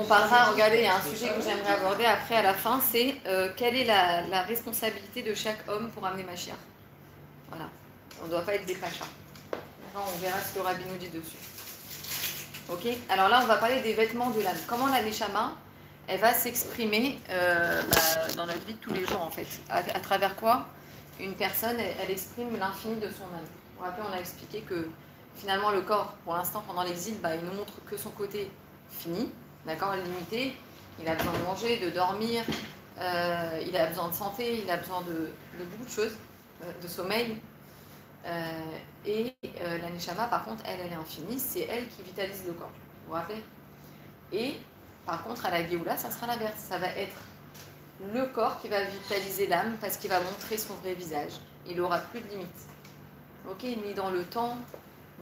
On parlera, regardez, il y a un sujet que j'aimerais aborder après à la fin, c'est euh, quelle est la, responsabilité de chaque homme pour amener Mashiach Voilà, on ne doit pas être des pachas. On verra ce que rabbi nous dit dessus. Ok? Alors là, on va parler des vêtements de l'âme. Comment la Neshama, elle va s'exprimer euh, bah, dans notre vie de tous les jours en fait? À, travers quoi? Une personne, elle, exprime l'infini de son âme. Vous on a expliqué que finalement le corps, pour l'instant, pendant l'exil, bah, il ne montre que son côté fini, d'accord, limité. Il a besoin de manger, de dormir, euh, il a besoin de santé, il a besoin de, beaucoup de choses, euh, de sommeil. et la Neshama, par contre, elle, elle est infinie, c'est elle qui vitalise le corps. Vous vous rappelez? Et par contre, à la Géoula, ça sera l'inverse. Ça va être le corps qui va vitaliser l'âme parce qu'il va montrer son vrai visage. Il n'aura plus de limites. Ok, ni dans le temps,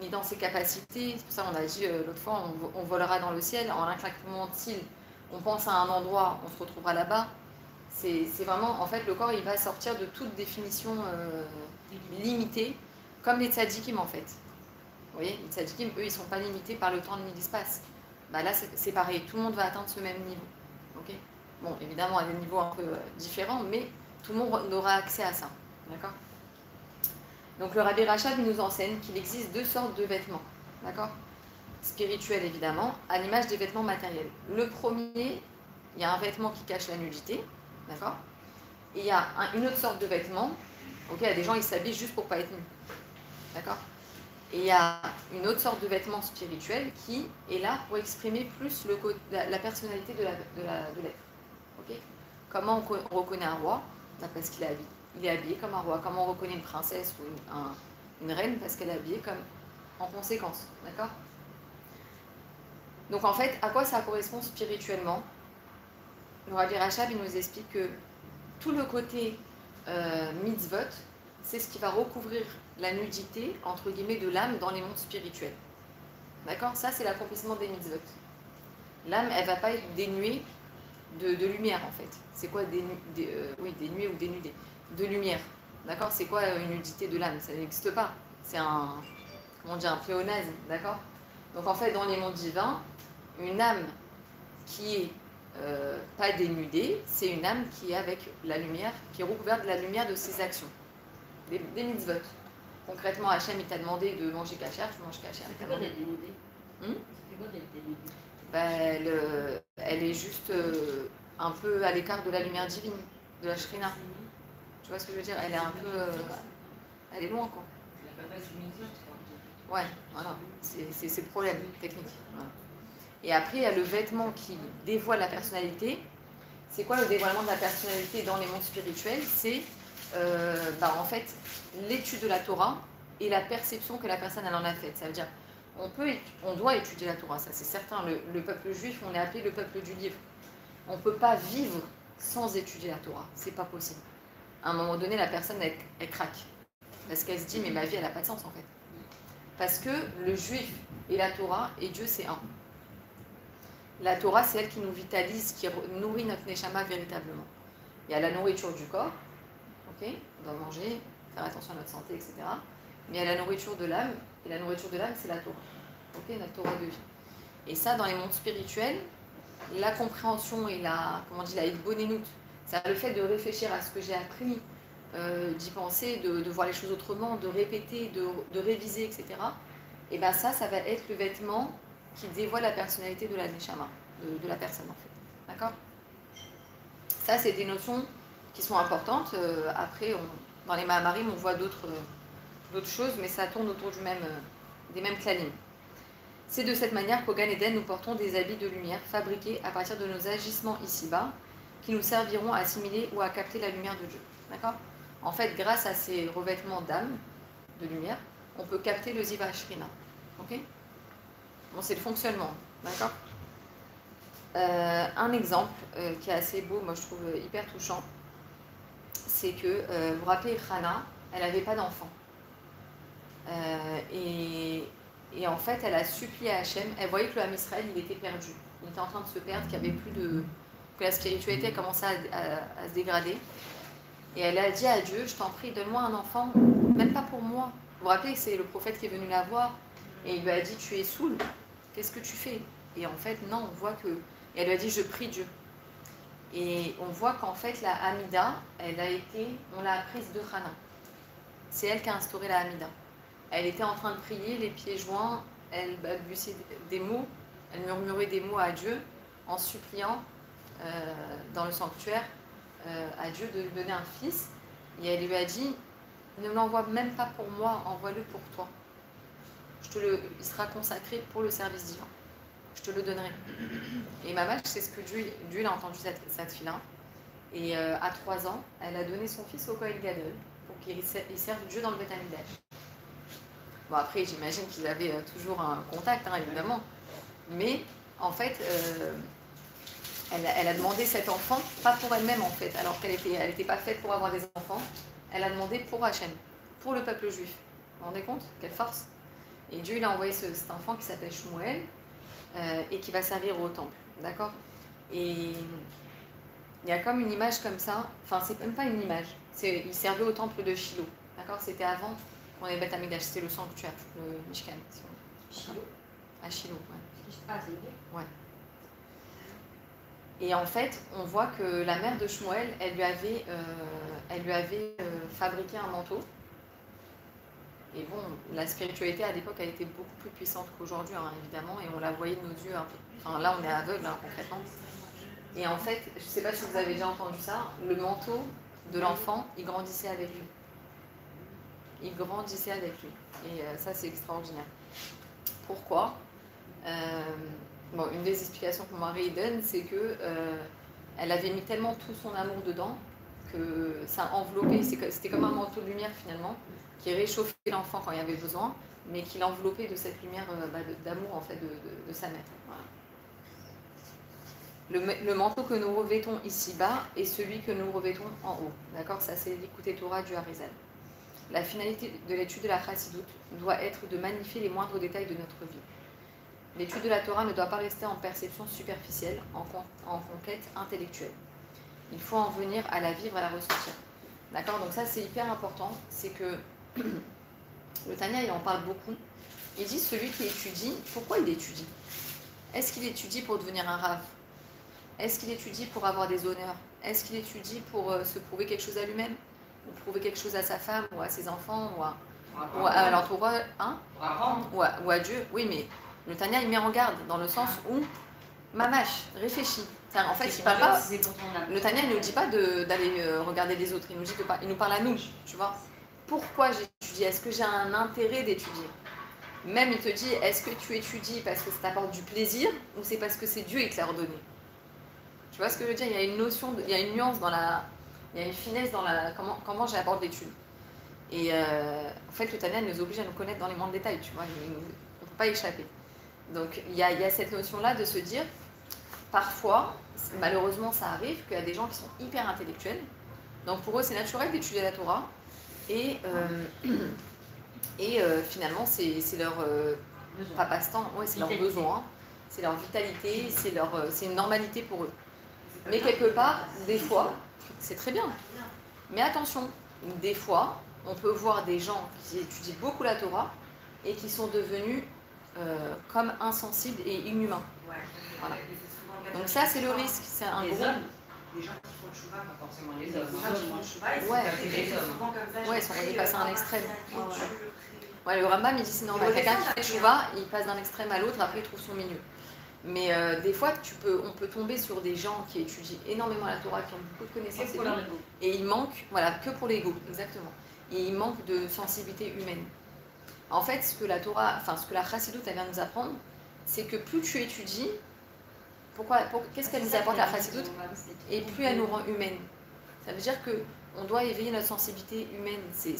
ni dans ses capacités. C'est pour ça qu'on a dit euh, l'autre fois, on, volera dans le ciel. En un claquement de cils, on pense à un endroit, on se retrouvera là-bas. C'est vraiment, en fait, le corps, il va sortir de toute définition euh, limitée, comme les tzadikim, en fait. Vous voyez, les tzadikim, eux, ils ne sont pas limités par le temps ni l'espace bah là c'est pareil, tout le monde va atteindre ce même niveau. bon, évidemment à des niveaux un peu euh, différents, mais tout le monde aura accès à ça. D'accord? Donc le Rabbi Rachad nous enseigne qu'il existe deux sortes de vêtements. D'accord? Spirituels évidemment, à l'image des vêtements matériels. Le premier, il y a un vêtement qui cache la nudité. D'accord? Et il y a une autre sorte de vêtement. Il y a des gens, ils s'habillent juste pour pas être nus. D'accord? Et il y a une autre sorte de vêtement spirituel qui est là pour exprimer plus la, personnalité de l'être. Comment on, reconnaît un roi? Parce qu'il est habillé. Il est habillé comme un roi. Comment on reconnaît une princesse ou une, reine Parce qu'elle est habillée comme en conséquence. D'accord? Donc en fait, à quoi ça correspond spirituellement? Le Rabbi Rachab, nous explique que tout le côté euh, mitzvot, c'est ce qui va recouvrir la nudité, entre guillemets, de l'âme dans les mondes spirituels. D'accord? Ça, c'est l'accomplissement des mitzvot. L'âme, elle va pas être dénuée de, lumière, en fait. C'est quoi euh, dénuée ou dénudée? De lumière. D'accord? C'est quoi une nudité de l'âme? Ça n'existe pas. C'est un, comment dire, un pléonasme, d'accord? Donc, en fait, dans les mondes divins, une âme qui est euh, pas dénudée, c'est une âme qui est avec la lumière, qui est recouverte de la lumière de ses actions. Des, des mitzvot. Concrètement, Hachem, il t'a demandé de manger cachère, tu manges cachère. C'est quoi d'être dénudée? Hmm? C'est quoi d'être dénudée? Ben, elle, euh, elle, est juste euh, un peu à l'écart de la lumière divine, de la shrina. Tu vois ce que je veux dire? Elle est un peu. Euh, elle est loin, quoi. Ouais, voilà. C'est le problème technique. Et après, il y a le vêtement qui dévoile la personnalité. C'est quoi le dévoilement de la personnalité dans les mondes spirituels? C'est euh, bah, en fait, l'étude de la Torah et la perception que la personne en a faite. Ça veut dire, on, peut, on doit étudier la Torah, ça c'est certain. Le, peuple juif, on est appelé le peuple du livre. On ne peut pas vivre sans étudier la Torah. C'est pas possible. À un moment donné, la personne, elle, craque. Parce qu'elle se dit, mais ma vie, elle n'a pas de sens en fait. Parce que le juif et la Torah et Dieu, c'est un. La Torah, c'est elle qui nous vitalise, qui nourrit notre neshama véritablement. Il y a la nourriture du corps, on doit manger, faire attention à notre santé, etc. Mais il y a la nourriture de l'âme, et la nourriture de l'âme, c'est la Torah. Ok, la Torah de vie. Et ça, dans les mondes spirituels, la compréhension et la, comment on dit, la c'est le fait de réfléchir à ce que j'ai appris, euh, d'y penser, de, voir les choses autrement, de répéter, de, réviser, etc. Et bien ça, ça va être le vêtement qui dévoile la personnalité de la neshama, de, la personne en fait. D'accord? Ça, c'est des notions qui sont importantes. Euh, après, dans les Mahamarim, on voit d'autres d'autres choses, mais ça tourne autour euh, des mêmes clanim. C'est de cette manière qu'au Gan Eden, nous portons des habits de lumière fabriqués à partir de nos agissements ici-bas, qui nous serviront à assimiler ou à capter la lumière de Dieu. D'accord? En fait, grâce à ces revêtements d'âme, de lumière, on peut capter le Ziva Shrina. Ok? Bon, c'est le fonctionnement. D'accord? Euh, Un exemple qui est assez beau, moi je trouve hyper touchant c'est que, euh, vous rappelez, Rana, elle n'avait pas d'enfant. Euh, et, en fait, elle a supplié à Hachem, elle voyait que le Israël, il était perdu. Il était en train de se perdre, qu'il y avait plus de... que la spiritualité commençait à, à, se dégrader. Et elle a dit à Dieu, je t'en prie, donne-moi un enfant, même pas pour moi. Vous vous rappelez, c'est le prophète qui est venu la voir et il lui a dit, tu es saoul, qu'est-ce que tu fais? Et en fait, non, on voit que Et elle lui a dit, je prie Dieu. Et on voit qu'en fait, la Hamida, elle a été, on l'a apprise de Hana. C'est elle qui a instauré la Hamida. Elle était en train de prier, les pieds joints, elle balbutiait des mots, elle murmurait des mots à Dieu en suppliant dans le sanctuaire euh, à Dieu de lui donner un fils. Et elle lui a dit, ne l'envoie même pas pour moi, envoie-le pour toi. Il sera consacré pour le service divin. Je te le donnerai. Et ma vache, c'est ce que Dieu, Dieu a entendu cette, cette fille-là. Et euh, à trois ans, elle a donné son fils au Kohen Gadol pour qu'il serve Dieu dans le Beth Bon, après, j'imagine qu'ils avaient euh, toujours un contact, hein, évidemment. Mais, en fait, euh, elle, a demandé cet enfant, pas pour elle-même, en fait, alors qu'elle n'était elle était pas faite pour avoir des enfants. Elle a demandé pour Hachem, pour le peuple juif. Vous vous rendez compte? Quelle force Et Dieu, il a envoyé cet enfant qui s'appelle Shmuel euh, et qui va servir au temple. D'accord? Et il y a comme une image comme ça. Enfin, c'est même pas une image. Il servait au temple de Shiloh. D'accord? C'était avant on est Beth c'était le sanctuaire, le Mishkan. Shiloh? À Shiloh, ouais. Ah, c'est Ouais. Et en fait, on voit que la mère de Shmuel, elle lui avait, euh, elle lui avait euh, fabriqué un manteau. Et bon, la spiritualité à l'époque a été beaucoup plus puissante qu'aujourd'hui, hein, évidemment, et on la voyait de nos yeux. Enfin, là, on est aveugle, hein, concrètement. Et en fait, je ne sais pas si vous avez déjà entendu ça, le manteau de l'enfant, il grandissait avec lui il grandissait avec lui. Et euh, ça, c'est extraordinaire. Pourquoi? Bon, Une des explications que Marie donne, c'est que euh, elle avait mis tellement tout son amour dedans que ça enveloppait, c'était comme un manteau de lumière finalement, qui réchauffait l'enfant quand il y avait besoin, mais qui l'enveloppait de cette lumière bah, d'amour en fait de, sa mère. Le, manteau que nous revêtons ici-bas est celui que nous revêtons en haut. D'accord? Ça, c'est l'écouter Torah du Harizal. La finalité de l'étude de la Chassidoute doit être de magnifier les moindres détails de notre vie. L'étude de la Torah ne doit pas rester en perception superficielle, en, conquête intellectuelle. Il faut en venir à la vivre, à la ressentir. D'accord? Donc ça, c'est hyper important. C'est que le Tania, il en parle beaucoup. Il dit, celui qui étudie, pourquoi il étudie? Est-ce qu'il étudie pour devenir un rave? Est-ce qu'il étudie pour avoir des honneurs? Est-ce qu'il étudie pour euh, se prouver quelque chose à lui-même? Ou prouver quelque chose à sa femme ou à ses enfants ou à, l'entourage, hein? Ou, à, Dieu. Oui, mais le Tania, il met en garde dans le sens où, mamache, réfléchis. En fait, il parle pas. Le Tania, il ne nous dit pas d'aller euh, regarder les autres. Il nous dit que il nous parle à nous. Tu vois Pourquoi j'étudie? Est-ce que j'ai un intérêt d'étudier? Même il te dit est-ce que tu étudies parce que ça t'apporte du plaisir ou c'est parce que c'est Dieu qui te l'a redonné? Tu vois ce que je veux dire? Il y a une notion, il y a une nuance dans la, il y a une finesse dans la, comment, comment j'aborde l'étude. Et euh, en fait, le Tania nous oblige à nous connaître dans les moindres détails, tu vois, on ne peut pas échapper. Donc il y a, il y a cette notion-là de se dire, parfois, malheureusement ça arrive qu'il y a des gens qui sont hyper intellectuels, donc pour eux c'est naturel d'étudier la Torah, et, euh, et euh, finalement c'est leur, pas passe-temps, ouais, c'est leur besoin, c'est leur vitalité, c'est une normalité pour eux. Mais quelque part, des fois, c'est très bien. Mais attention, des fois, on peut voir des gens qui étudient beaucoup la Torah et qui sont devenus euh, comme insensibles et inhumains. Donc ça, c'est le risque. C'est un les hommes, les gens qui font le chouva, pas forcément les hommes. Les gens qui font le chouva, ouais, ils sont ouais, ils sont passés à un extrême. Ouais, le Rambam, il dit c'est normal. Quelqu'un qui fait le chouva, il passe d'un extrême à l'autre, après il trouve son milieu. Mais euh, des fois, tu peux, on peut tomber sur des gens qui étudient énormément la Torah, qui ont beaucoup de connaissances, et, et il manque, voilà, que pour l'ego, exactement. Et il manque de sensibilité humaine. En fait, ce que la Torah, enfin, ce que la Chassidut vient nous apprendre, c'est que plus tu étudies, pourquoi, qu'est-ce qu'elle nous apporte la Chassidut Et plus elle nous rend humaine. Ça veut dire que on doit éveiller notre sensibilité humaine. C'est,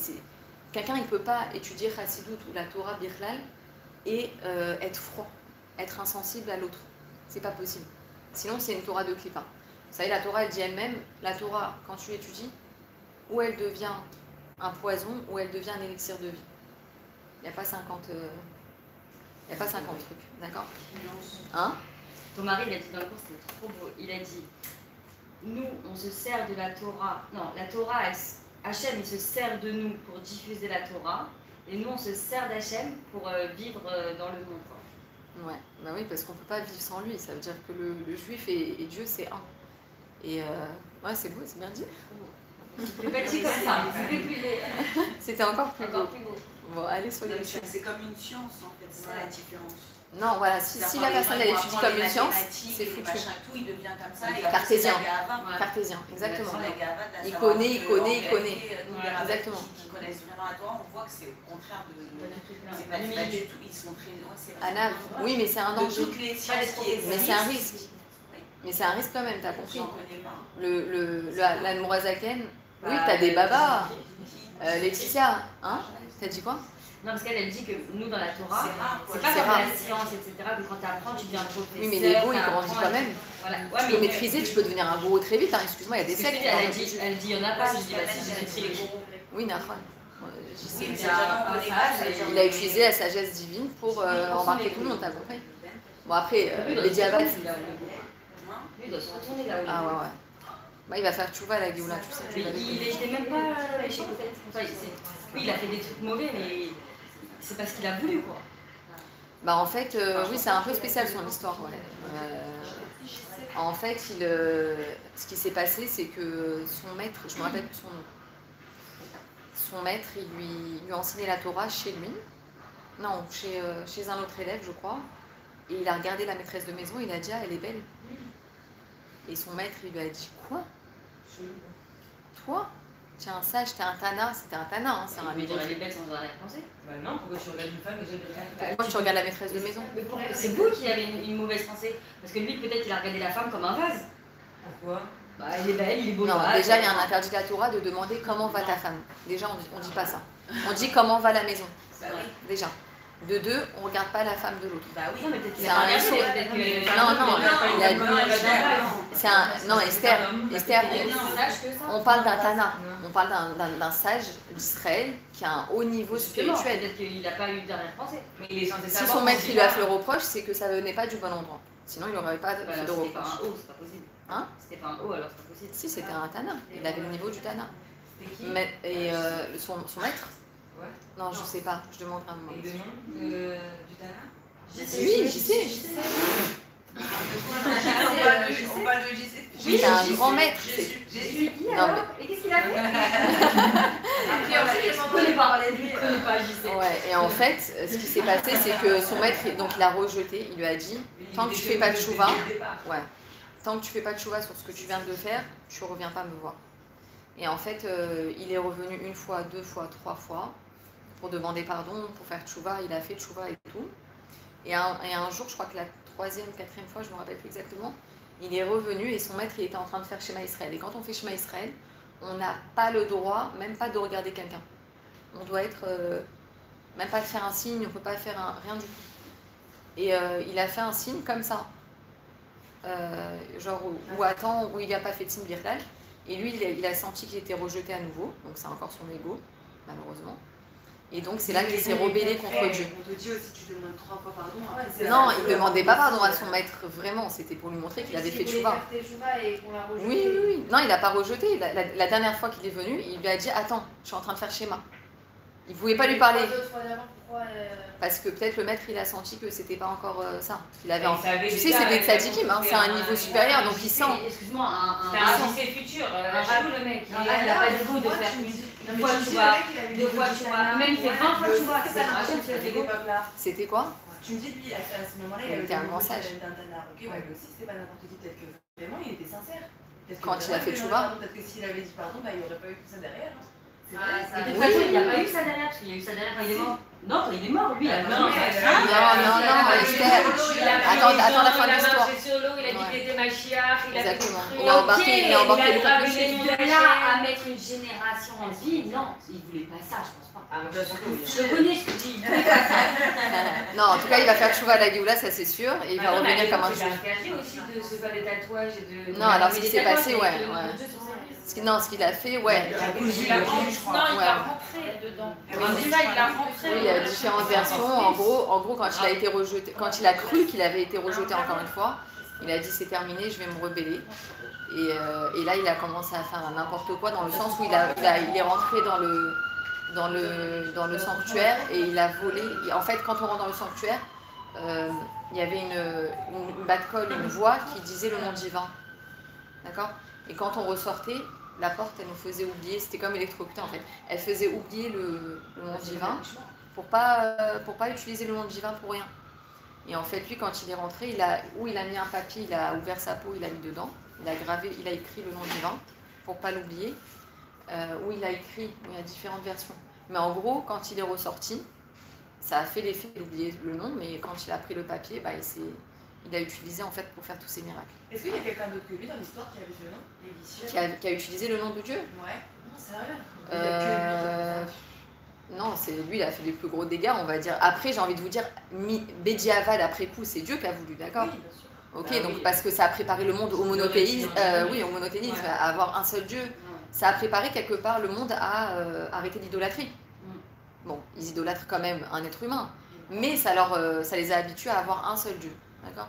Quelqu'un, il ne peut pas étudier Chassidut ou la Torah Birlal et euh, être froid être insensible à l'autre. C'est pas possible. Sinon, c'est une Torah de clipa. Vous savez, la Torah, elle dit elle-même, la Torah, quand tu l'étudies, ou elle devient un poison, ou elle devient un élixir de vie. Il n'y a pas 50... Euh, il a pas 50 trucs, d'accord Hein Ton mari, il a dit dans le cours, c'était trop beau. Il a dit, nous, on se sert de la Torah. Non, la Torah, Hachem, il se sert de nous pour diffuser la Torah. Et nous, on se sert d'Hachem pour euh, vivre euh, dans le monde. Ouais, bah oui, parce qu'on ne peut pas vivre sans lui. Ça veut dire que le, le juif et, et Dieu, c'est un. Et euh, ouais, c'est beau, c'est bien dit. C'était encore plus beau. Bon, allez, soyez. C'est comme une science en fait, c'est la différence. Non, voilà, si, si la personne elle étudie comme une science, c'est foutu. Machin, tout, il devient comme ça. Et cartésien. Ouais. Cartésien, exactement. Il connaît, il connaît, il connaît. exactement. Qui, qui connaissent vraiment la Torah, on voit que c'est au contraire de. de- C'est pas, du tout, ils sont très. Anna, oui, mais c'est un danger. Mais c'est un risque. Mais c'est un risque quand même, t'as compris. Le, le, la, la oui, Bah, t'as des babas. Euh, Laetitia, hein T'as dit quoi? Non, parce qu'elle, elle dit que nous, dans la Torah, C'est pas C'est comme la science, etc., que quand tu apprends, tu deviens professeur. Oui, mais l'ego, il t'apprends, grandit quand même. Voilà. Ouais, Tu peux maîtriser, tu peux devenir un gourou très vite. hein. Excuse-moi, il y a des sectes. elle, hein. a dit, elle dit, il y en a pas. Je dis, bah si, j'ai écrit les gros. Oui, mais Il a les utilisé la sagesse divine pour euh, embarquer tout le monde, t'as compris? Bon, après, euh, les gros. Lui, il doit se retourner là où il est. Ah ouais, ouais. Bah, il va faire tchouva la Géoula, tu sais. Mais il dit. était même pas Cotet. Enfin, oui, il a fait des trucs mauvais, mais c'est parce qu'il a voulu, quoi. Bah, en fait, euh, oui, c'est un peu spécial son histoire, ouais. Euh, en fait, il, euh, ce qui s'est passé, c'est que son maître, je me rappelle plus son nom, son maître, il lui, lui a enseigné la Torah chez lui, non, chez, euh, chez un autre élève, je crois, et il a regardé la maîtresse de maison, il a dit, ah, elle est belle. Et son maître, il lui a dit, quoi? Toi Tu es un sage, t'es un tana, c'était un tana, hein, c'est un Mais dire, elle est belle sans arrière-pensée. Bah non, pourquoi tu regardes une femme et j'ai Pourquoi tu regardes la maîtresse de maison Mais pourquoi C'est vous qui avez une, une mauvaise pensée. Parce que lui, peut-être, il a regardé la femme comme un vase. Pourquoi? Bah, elle est belle, il est beau. Non, déjà, il y a un interdit de la Torah de demander comment va ta femme. Déjà, on dit, on dit pas ça. On dit comment va la maison. Bah oui. Déjà. De deux, on regarde pas la femme de l'autre. Bah oui. Non, mais peut-être qu'il C'est a un que- Non, non, il a- C'est un. Non, Esther, Esther, Il est bien sage que ça. on parle d'un Tana. On parle d'un- sage d'Israël qui a un haut niveau spirituel. peut-être qu'il n'a pas eu d'arrière-pensée. Si son maître lui a fait le reproche, c'est que ça venait pas du bon endroit. Sinon, il n'aurait pas Bah, fait de C'était pas reproche. un haut, c'est pas possible. Hein C'était pas un haut, alors c'est pas possible. Si, c'était un Tana. Il avait le niveau du Tana. Et euh, son maître Ouais. Non, je sais pas. Je demanderai un moment. Et le nom de- du Tana Oui, j'y sais. On parle de- on Jésus. Oui, c'est un grand maître. c'est- Jésus. Jésus qui Non, alors Et qu'est-ce qu'il a fait Après, on a les Je connais pas, je connais pas. Ouais, et en fait, euh, ce qui s'est passé, c'est que son maître, donc il a rejeté, il lui a dit, tant que tu fais pas de chouva, ouais, tant que tu fais pas de chouva sur ce que tu viens de faire, tu reviens pas me voir. Et en fait, euh, il est revenu une fois, deux fois, trois fois pour demander pardon, pour faire chouva, il a fait chouva et tout. Et un, et un jour, je crois que la troisième, quatrième fois, je me rappelle plus exactement, il est revenu et son maître, il était en train de faire Shema Israël. Et quand on fait Shema Israël, on n'a pas le droit, même pas de regarder quelqu'un. On doit être, euh, même pas de faire un signe, on peut pas faire un, rien du tout. Et euh, il a fait un signe comme ça. Euh, genre, où, où attend, où il n'a pas fait de signe birlal. Et lui, il a, il a senti qu'il était rejeté à nouveau. Donc c'est encore son ego, malheureusement. Et donc c'est là qu'il s'est rebellé contre Dieu. On te dit aussi, tu demandes trois fois pardon. c'est Non, il demandait pas pardon à son maître, vraiment. C'était pour lui montrer qu'il avait fait chouva. et qu'on l'a rejeté. Oui, oui, oui. Non, il n'a pas rejeté. La, la- la dernière fois qu'il est venu, il lui a dit Attends, je suis en train de faire schéma. Il ne pouvait pas lui parler. Euh, Parce que peut-être le maître, il a senti que c'était pas encore euh, ça. Il avait Tu sais, c'est des tzadikim, hein, c'est un un- niveau supérieur, donc il sent. Excuse-moi, un. C'est un- futur, le mec. Il a pas de goût de faire une fois tu vois, deux fois tu vois, même il fait 20 fois tu vois, c'est. C'était quoi Tu me dis, lui, à ce moment-là, Il était un grand sage. Ok, ouais, mais aussi, c'était pas n'importe qui. Peut-être que vraiment, il était sincère. Quand il a fait pardon. Peut-être que s'il avait dit pardon, bah, il n'y aurait pas eu tout ça derrière. C'est Ah, vrai, ça- ça. De toute façon, il n'y a pas eu ça derrière, parce qu'il y a eu ça derrière quand il est mort. Non, il est mort, lui, il a Non, pas non. Non, non. Attends, attends la fin de l'histoire. Il a marché sur l'eau, il a dit qu'il était Machiach, il a fait Il a embarqué, il a embarqué le De là à mettre une génération en vie, non, il voulait pas ça, je pense pas. Ah. Je connais, voulait pas ça. Non, en tout cas, il va faire chouva à la Géoula, ça c'est sûr, et il va mais revenir comme un il a juif. aussi de se faire des tatouages et de. Non, alors, ce qui s'est passé, ouais, Non, ce qu'il a fait, ouais. Il a cousu le cul, je crois. Non, il Ouais. l'a rentré dedans. Oui, Déjà, il l'a rentré. Oui, il y a différentes versions. En gros, en gros, quand il a été rejeté, quand il a cru qu'il avait été rejeté encore une fois, il a dit c'est terminé, je vais me rebeller. Et, euh, et là, il a commencé à faire n'importe quoi dans le sens où il, a, il, a- il est rentré dans le, dans, le, dans le sanctuaire et il a volé. En fait, quand on rentre dans le sanctuaire, euh, il y avait une, une, une colle, une voix qui disait le nom divin. D'accord? Et quand on ressortait, la porte, elle nous faisait oublier, c'était comme électrocuté en fait, elle faisait oublier le, le nom divin pour pas, euh, pour pas utiliser le nom divin pour rien. Et en fait, lui, quand il est rentré, il a, où il a mis un papier, il a ouvert sa peau, il a mis dedans, il a gravé, il a écrit le nom divin pour pas l'oublier, euh, où il a écrit, il y a différentes versions. Mais en gros, quand il est ressorti, ça a fait l'effet d'oublier le nom, mais quand il a pris le papier, bah, il, s'est- il a utilisé en fait pour faire tous ces miracles. Est-ce qu'il y a quelqu'un d'autre que lui dans l'histoire qui avait ce nom Qui a, qui a utilisé le nom de Dieu? Ouais. Non, sérieux. Euh, Non, c'est lui, il a fait les plus gros dégâts, on va dire. Après, j'ai envie de vous dire, Bédiavad après coup, c'est Dieu qui a voulu, d'accord? Oui, bien sûr. Ok, Bah donc oui. parce que ça a préparé le monde au monothéisme, euh, oui, au monothéisme, Ouais. à avoir un seul Dieu. Ça a préparé quelque part le monde à euh, arrêter l'idolâtrie. Mm. Bon, ils idolâtrent quand même un être humain, mais ça, leur, euh, ça les a habitués à avoir un seul Dieu, d'accord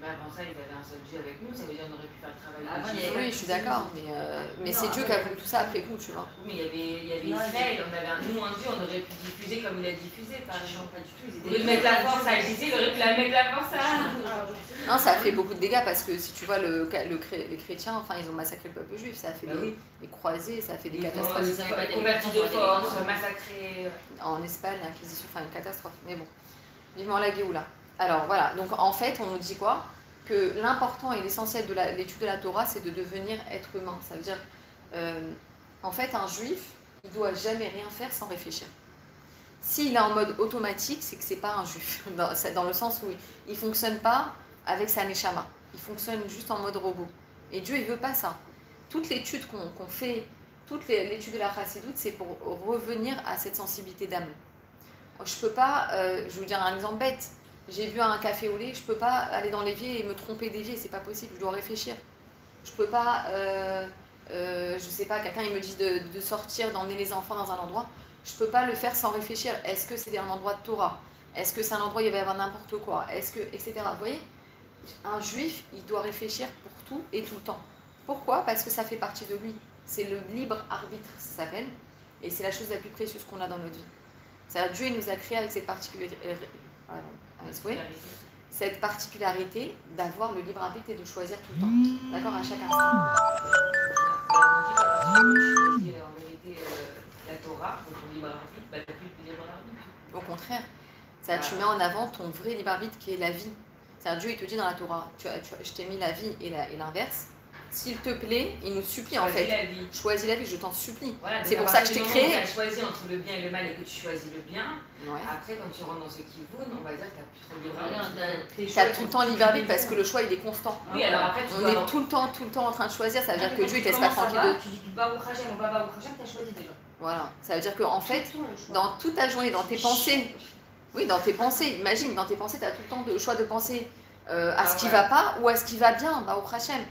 Mais avant ça, ils avaient un seul Dieu avec nous, ça veut dire qu'on aurait pu faire le travail. Jésus. avait- Oui, je suis d'accord, mais, euh, mais c'est Dieu qui a voulu tout ça après coup, tu vois. Oui, mais il y avait, il y avait Non, Israël, on avait un, nous un Dieu, on aurait pu diffuser comme il a diffusé, par exemple. Pas du tout, ils Au étaient lieu de mettre la force à Jésus, il aurait pu la mettre la force à. Non, ça a fait beaucoup de dégâts parce que si tu vois le, le chré- les chrétiens, enfin, ils ont massacré le peuple juif, ça a fait Bah des, oui. des croisés, ça a fait des Ils catastrophes. ils de force. En Espagne, l'Inquisition, enfin une catastrophe. Mais bon, vivement la Géoula. Alors voilà, donc en fait, on nous dit quoi? Que l'important et l'essentiel de l'étude de la Torah, c'est de devenir être humain. Ça veut dire, euh, en fait, un juif, il doit jamais rien faire sans réfléchir. S'il est en mode automatique, c'est que c'est pas un juif, dans, le sens où il ne fonctionne pas avec sa neshama. Il fonctionne juste en mode robot. Et Dieu, il veut pas ça. Toute l'étude qu'on fait, toute l'étude de la chassidoute, c'est pour revenir à cette sensibilité d'âme. Je peux pas, euh, je vais vous dire un exemple bête. J'ai bu un café au lait, je peux pas aller dans l'évier et me tromper d'évier, c'est pas possible, je dois réfléchir. Je peux pas, euh, euh, je sais pas, quelqu'un il me dit de, sortir, d'emmener les enfants dans un endroit, je peux pas le faire sans réfléchir. Est-ce que c'est un endroit de Torah? Est-ce que c'est un endroit où il va y avoir n'importe quoi? Est-ce que, etc. Vous voyez? Un juif, il doit réfléchir pour tout et tout le temps. Pourquoi? Parce que ça fait partie de lui. C'est le libre arbitre, ça s'appelle. Et c'est la chose la plus précieuse qu'on a dans notre vie. C'est-à-dire Dieu il nous a créé avec cette particularité, euh, pardon, avec cette particularité d'avoir le libre arbitre et de choisir tout le temps. D'accord À chaque instant. arbitre. Au contraire, ça, tu mets en avant ton vrai libre arbitre qui est la vie. C'est-à-dire Dieu il te dit dans la Torah, tu, as- tu as- je t'ai mis la vie et l'inverse. S'il te plaît, il nous supplie en Choisis fait. la vie. Choisis la vie, je t'en supplie. Voilà, C'est pour ça que je t'ai créé. Tu as choisi entre le bien et le mal et que tu choisis le bien. Ouais. Après, quand tu rentres dans ce qui vaut, on va dire que tu n'as plus trop de libre Tu as tout le temps libre arbitre parce que le choix il est constant. Oui, alors après, tu On est avoir- tout le temps, tout le temps en train de choisir, ça veut dire que Dieu il te laisse pas tranquille de. Tu dis bah au Hachem, on va au Hachem, t'as choisi déjà. Voilà. Ça veut dire qu'en fait, dans toute ta journée, dans tes pensées, oui, dans tes pensées, imagine, dans tes pensées, tu as tout le temps le choix de penser euh, à Ah ce qui ouais. va pas ou à ce qui va bien, bah, au Hachem.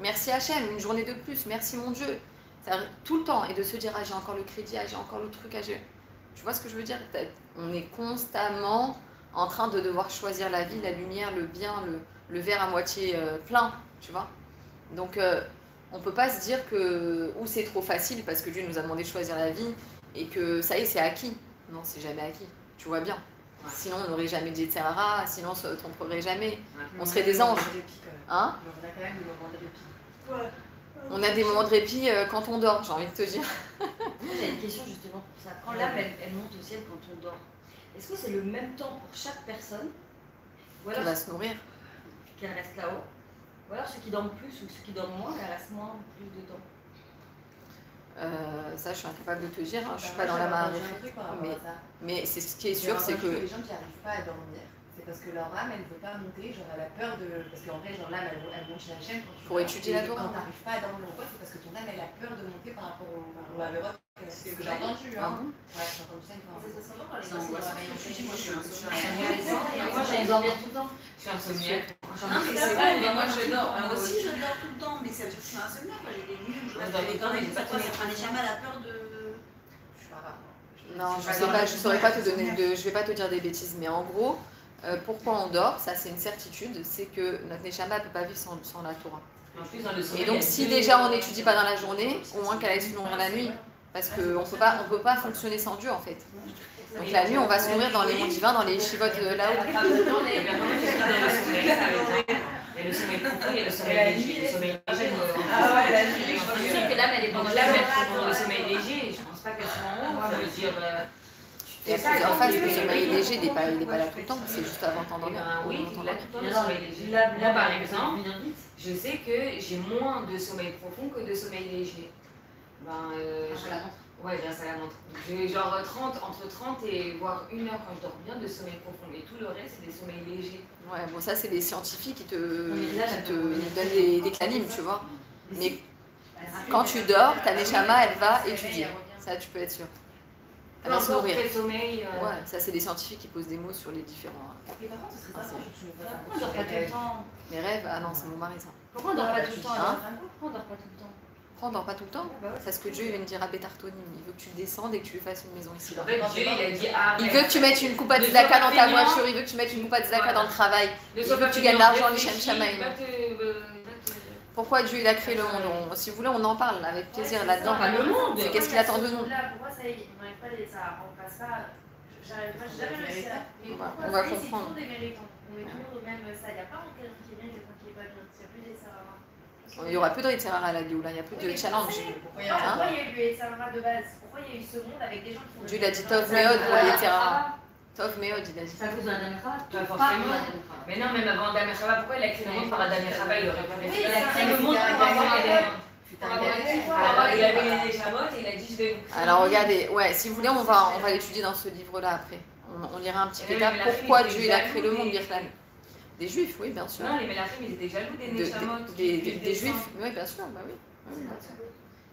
Merci Hachem, une journée de plus, merci mon Dieu. Ça tout le temps, et de se dire, ah, j'ai encore le crédit, ah, j'ai encore le truc, ah, j'ai- Tu vois ce que je veux dire? On est constamment en train de devoir choisir la vie, la lumière, le bien, le, verre à moitié euh, plein, tu vois? Donc, euh, on peut pas se dire que ou c'est trop facile parce que Dieu nous a demandé de choisir la vie et que ça y est, c'est acquis. Non, c'est jamais acquis. Tu vois bien. Ouais. Sinon, on n'aurait jamais dit Sarah, sinon on se tromperait jamais. Ouais. On serait des anges. Répit. Hein On a quand même le moment de répit. On a des moments de répit euh, quand on dort, j'ai envie de te dire. Moi, J'ai une question justement pour ça. Quand l'âme, elle, elle monte au ciel quand on dort, est-ce que c'est le même temps pour chaque personne Ou On alors va se nourrir. qu'elle reste là-haut Ou alors ceux qui dorment plus ou ceux qui dorment moins, elle reste moins ou plus de temps Euh, ça, je suis incapable de te dire. hein, Je suis Bah, pas dans la rapport mais-. Mais c'est ce qui est sûr, c'est que les gens qui n'arrivent pas à dormir, parce que leur âme, elle ne veut pas monter, genre elle a peur de. Parce qu'en vrai, genre l'âme, elle, elle monte chez la chaîne quand tu Pour étudier la Torah. Quand t'arrives pas à dormir ou quoi, c'est parce que ton âme, elle a peur de monter par rapport au. au Averot. C'est ce que j'ai entendu, Ah hein. bon Ouais, j'ai entendu ça une fois. C'est angoissant. Moi, je suis un- je suis un- Moi, j'aime dormir tout le temps. Je suis insomniaque. Non, mais c'est vrai, mais moi je dors. Moi aussi je dors tout le temps, mais ça veut dire que je suis insomniaque. Moi j'ai des nuits où je Moi, reste j'ai tenu. ça prenait jamais à la peur de. Je suis pas. Non, je je saurais pas te donner de, je vais pas te dire des bêtises, mais en gros, euh, pourquoi on dort, ça c'est une certitude, c'est que notre neshama ne peut pas vivre sans, sans la Torah. Et donc si déjà on n'étudie pas dans la journée, au moins qu'elle aille se nourrir la nuit, parce qu'on on peut pas fonctionner sans Dieu en fait. Donc la nuit, on va se nourrir dans les mondes divins, dans les chivotes euh, là-haut. Et maintenant, il y a le sommeil, ça veut dire, il y a le sommeil profond, il y a le sommeil léger, le sommeil léger. Ah ouais, la nuit, Je sais que l'âme, elle est pendant le sommeil léger, je pense pas qu'elle soit en haut, ça veut dire. euh, Et en face, le sommeil léger, n'est pas, pas là tout le temps, c'est juste avant eh ben oui, Avant tout le temps le sommeil léger. Moi, par exemple, je sais que j'ai moins de sommeil profond que de sommeil léger. Ben, euh, je- ouais, grâce à la montre. J'ai genre 30, entre 30 et voire une heure quand je dors bien de sommeil profond. Et tout le reste, c'est des sommeils légers. Ouais, bon, ça, c'est les scientifiques qui te, Oui, là, qui te là, donnent des, des clanimes, tu vois. Mais quand tu dors, ta Neshama, elle va étudier. Ça, tu peux être sûr. Elle Peu va se importe nourrir. quel sommeil. euh, Ouais, ça, c'est des scientifiques qui posent des mots sur les différents. Mais par contre, ce serait me fasses un Pourquoi on dort pas tout le temps? Mes rêves, ah non, c'est mon mari, ça. Pourquoi on dort pas tout le temps Hein Pourquoi on dort pas tout le temps? On dort pas tout le temps? Bah ouais. Parce que Dieu, il vient de dire à Bétartonim, il veut que tu descendes et que tu lui fasses une maison ici. En fait, Dieu, il a dit arrête. Il veut que tu mettes une coupe à tzedaka dans pas ta voiture, il veut que tu mettes une coupe à tzedaka dans le travail. Il veut pas que tu gagnes l'argent, les réfléchis, Pourquoi Dieu, il a créé le monde On- Si vous voulez, on en parle avec plaisir là-dedans. Pas le monde. C'est qu'est-ce qu'il attend de nous Là, pourquoi ça y est, on n'arrive pas les ça, on passe pas. J'arrive pas, j'ai jamais réussi à. Mais va- pourquoi on va ça est, comprendre. C'est toujours des méritants. On est toujours au même stade. Il n'y a pas quelqu'un qui est bien et quelqu'un qui est pas bien. Il n'y a plus des Sarah. Il n'y aura plus de Ritzerara à la Géoula, il n'y a plus de challenge. Pourquoi il y a eu de base? Pourquoi il y a eu ce monde avec des gens qui font Dieu l'a dit Tov Meod pour Ritzerara. Pas forcément. Mais non, même avant Adam pourquoi il a créé le monde par Adam et Chava Il aurait pas fait Oui, ça. Il a ça, créé le monde. Adam. Il Alors, il avait les chamottes et il a dit je vais vous créer. Alors regardez, ouais, si vous voulez, on va, on va l'étudier dans ce livre-là après. On, on lira un petit la pourquoi Dieu il a créé le monde, des- juifs, oui, bien sûr. Non, les Mélachim, ils étaient jaloux des De- des- Neshamot. des, des- qui des juifs, oui, bien sûr, bah oui.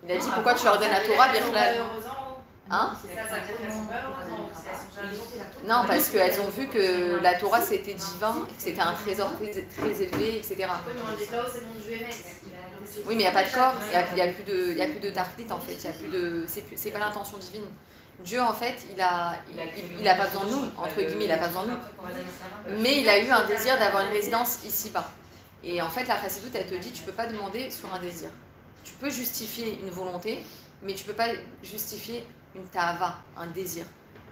Il a dit pourquoi tu leur donnes la Torah, Hein. Non, parce qu'elles ont vu que la Torah c'était divin, que c'était un trésor très, très élevé, etc. Oui, mais il n'y a pas de corps, il n'y a, il y a plus de, il y a plus de tartite en fait, il y a plus de, c'est, pas l'intention divine. Dieu en fait, il a, il, il- il a pas besoin de nous, entre guillemets, il a pas besoin de nous. Mais il a eu un désir d'avoir une résidence ici-bas. Et en fait, la chassidoute, elle te dit, tu peux pas demander sur un désir. Tu peux justifier une volonté, mais tu peux pas justifier une tava, un désir.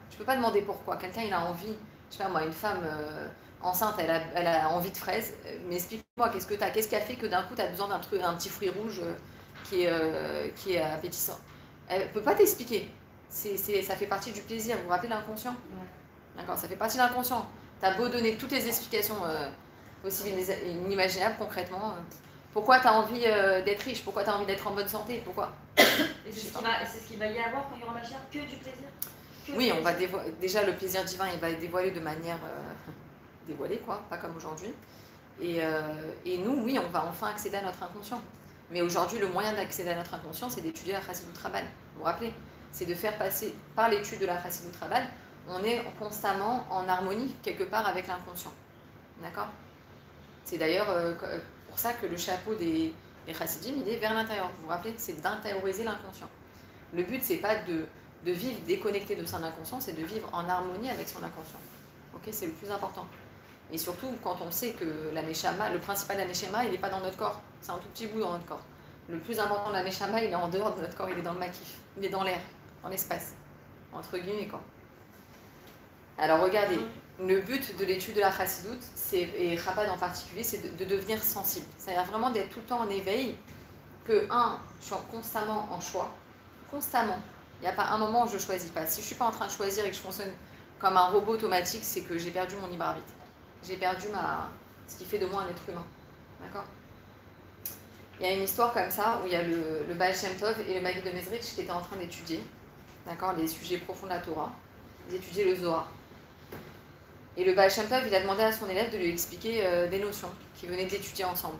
Tu peux pas demander pourquoi. Quelqu'un, il a envie, je sais pas moi, une femme euh, enceinte, elle a, elle a envie de fraises, euh, mais explique-moi, qu'est-ce que tu as Qu'est-ce qui a fait que d'un coup, tu as besoin d'un truc, un petit fruit rouge euh, qui, est, euh, qui est appétissant? Elle peut pas t'expliquer. C'est, c'est- ça fait partie du plaisir. Vous vous rappelez l'inconscient? D'accord, ça fait partie de l'inconscient. Tu as beau donner toutes les explications possibles et inimaginables concrètement. pourquoi tu as envie d'être riche? Pourquoi tu as envie d'être en bonne santé? Pourquoi? Et c'est ce qu'il va, c'est ce qu'il va y avoir quand il y aura Mashiach Que du plaisir Que Oui, du on va dévoiler. Déjà, le plaisir divin, il va être dévoilé de manière euh, dévoilée, quoi, pas comme aujourd'hui. Et, euh, et nous, oui, on va enfin accéder à notre inconscient. Mais aujourd'hui, le moyen d'accéder à notre inconscient, c'est d'étudier la Chassidut Rabban. Vous vous rappelez? C'est de faire passer par l'étude de la Chassidut Rabban, on est constamment en harmonie quelque part avec l'inconscient. D'accord? C'est d'ailleurs euh, pour ça que le chapeau des, des Chassidim, il est vers l'intérieur. Vous vous rappelez C'est d'intérioriser l'inconscient. Le but, c'est pas de de vivre déconnecté de son inconscient, c'est de vivre en harmonie avec son inconscient. Ok, c'est le plus important. Et surtout quand on sait que la Neshama, le principal de la il n'est pas dans notre corps, c'est un tout petit bout dans notre corps. Le plus important de la Neshama, il est en dehors de notre corps, il est dans le maquis, il est dans l'air, dans l'espace, entre guillemets quoi. Alors regardez, le but de l'étude de la Chassidoute, et Chabad en particulier, c'est de, de devenir sensible. C'est-à-dire vraiment d'être tout le temps en éveil, que un, je suis constamment en choix, constamment. Il n'y a pas un moment où je ne choisis pas. Si je ne suis pas en train de choisir et que je fonctionne comme un robot automatique, c'est que j'ai perdu mon libre arbitre. J'ai perdu ma... ce qui fait de moi un être humain. D'accord? Il y a une histoire comme ça où il y a le, le Baal Shem Tov et le Maguid de Mezrich qui étaient en train d'étudier d'accord, les sujets profonds de la Torah. Ils étudiaient le Zohar. Et le Baal Shem Tov, il a demandé à son élève de lui expliquer euh, des notions qu'ils venaient d'étudier ensemble.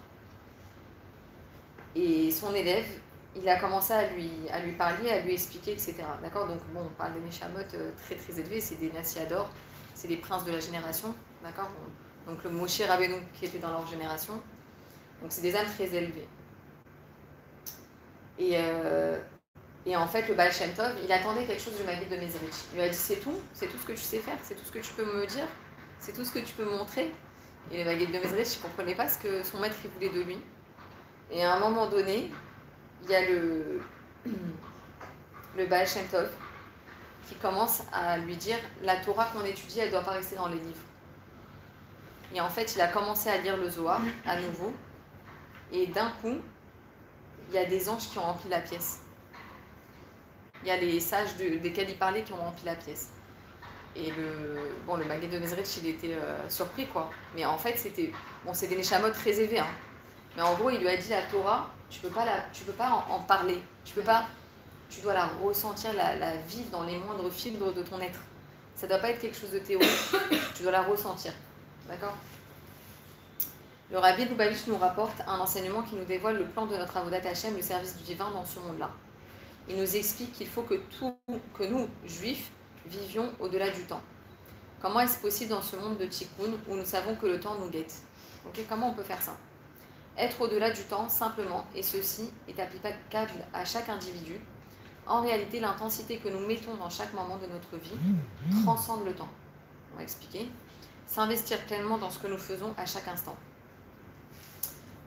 Et son élève, il a commencé à lui, parler, à lui expliquer, etc. D'accord? Donc, bon, on parle des Neshamot euh, très très élevés, c'est des Nassiador, c'est des princes de la génération, d'accord? On- Donc, le Moshe Rabbeinu qui était dans leur génération. Donc, c'est des âmes très élevées. Et, euh, et en fait, le Baal Shem Tov, il attendait quelque chose du Maguid de Mezrich. Il lui a dit C'est tout C'est tout ce que tu sais faire C'est tout ce que tu peux me dire? C'est tout ce que tu peux montrer Et le Maguid de Mezrich, il ne comprenait pas ce que son maître voulait de lui. Et à un moment donné, il y a le, le Baal qui commence à lui dire la Torah qu'on étudie, elle ne doit pas rester dans les livres. Et en fait, il a commencé à lire le Zohar à nouveau. Et d'un coup, il y a des anges qui ont rempli la pièce. Il y a les sages de, desquels il parlait qui ont rempli la pièce. Et le, bon, le Maguet de Mezrich, il était euh, surpris, quoi. Mais en fait, c'était bon, des Neshamot très élevés. Hein. Mais en gros, il lui a dit la Torah, tu peux pas, la, tu peux pas en, parler. Tu peux pas, tu dois la ressentir, la, la, vivre dans les moindres fibres de ton être. Ça doit pas être quelque chose de théorique. tu dois la ressentir. D'accord? Le Rabbi Lubavitch nous rapporte un enseignement qui nous dévoile le plan de notre Avodat Hashem, le service du divin dans ce monde-là. Il nous explique qu'il faut que, tout, que nous, juifs, vivions au-delà du temps. Comment est-ce possible dans ce monde de Tikkun où nous savons que le temps nous guette? Comment on peut faire ça? Être au-delà du temps, simplement, et ceci est applicable à chaque individu. En réalité, l'intensité que nous mettons dans chaque moment de notre vie transcende le temps. On va expliquer. S'investir pleinement dans ce que nous faisons à chaque instant.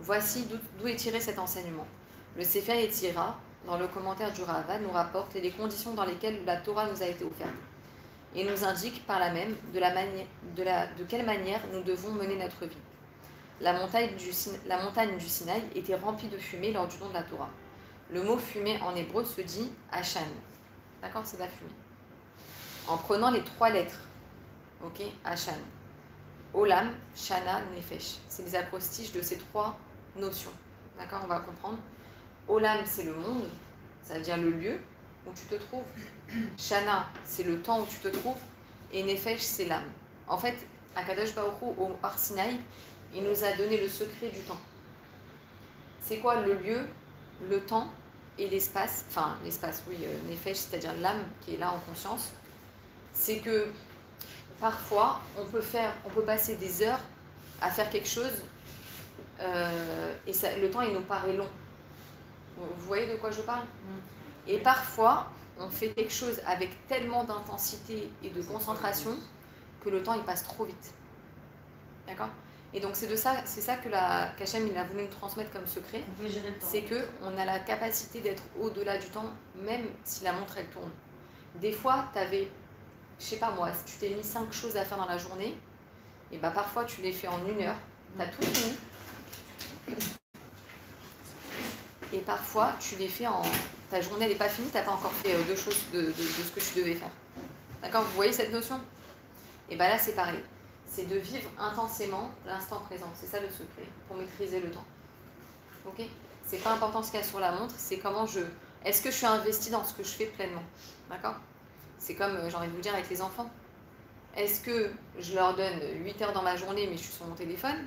Voici d'où est tiré cet enseignement. Le Sefer Yetzira, dans le commentaire du Rava, nous rapporte les conditions dans lesquelles la Torah nous a été offerte et nous indique par la même de, quelle manière nous devons mener notre vie. La montagne, du, la montagne du Sinaï était remplie de fumée lors du don de la Torah. Le mot fumée en hébreu se dit Hachan. D'accord C'est la fumée. En prenant les trois lettres, ok Hachan. Olam, Shana, Nefesh. C'est les acrostiches de ces trois notions. D'accord On va comprendre. Olam, c'est le monde, ça veut dire le lieu où tu te trouves. Shana, c'est le temps où tu te trouves. Et Nefesh, c'est l'âme. En fait, Akadosh Baruch au Arsinaï, il nous a donné le secret du temps. C'est quoi le lieu, le temps et l'espace Enfin, l'espace, oui, euh, Nefesh, c'est-à-dire l'âme qui est là en conscience. C'est que parfois, on peut, passer des heures à faire quelque chose euh, et le temps, il nous paraît long. Vous voyez de quoi je parle mm. Et parfois, on fait quelque chose avec tellement d'intensité et de concentration que le temps il passe trop vite. D'accord? Et donc c'est de ça, c'est ça que la Kachem il a voulu nous transmettre comme secret, c'est que on a la capacité d'être au-delà du temps, même si la montre elle tourne. Des fois, tu avais, je sais pas moi, si tu t'es mis cinq choses à faire dans la journée, et bah parfois tu les fais en une heure, tu as tout fini, et parfois, tu les fais en. Ta journée n'est pas finie, tu n'as pas encore fait euh, deux choses de, ce que tu devais faire. D'accord Vous voyez cette notion? Et bien là, c'est pareil. C'est de vivre intensément l'instant présent. C'est ça le secret pour maîtriser le temps. Ok? C'est pas important ce qu'il y a sur la montre, c'est comment je. Est-ce que je suis investi dans ce que je fais pleinement? D'accord? C'est comme, euh, j'ai envie de vous dire, avec les enfants. Est-ce que je leur donne 8 heures dans ma journée, mais je suis sur mon téléphone?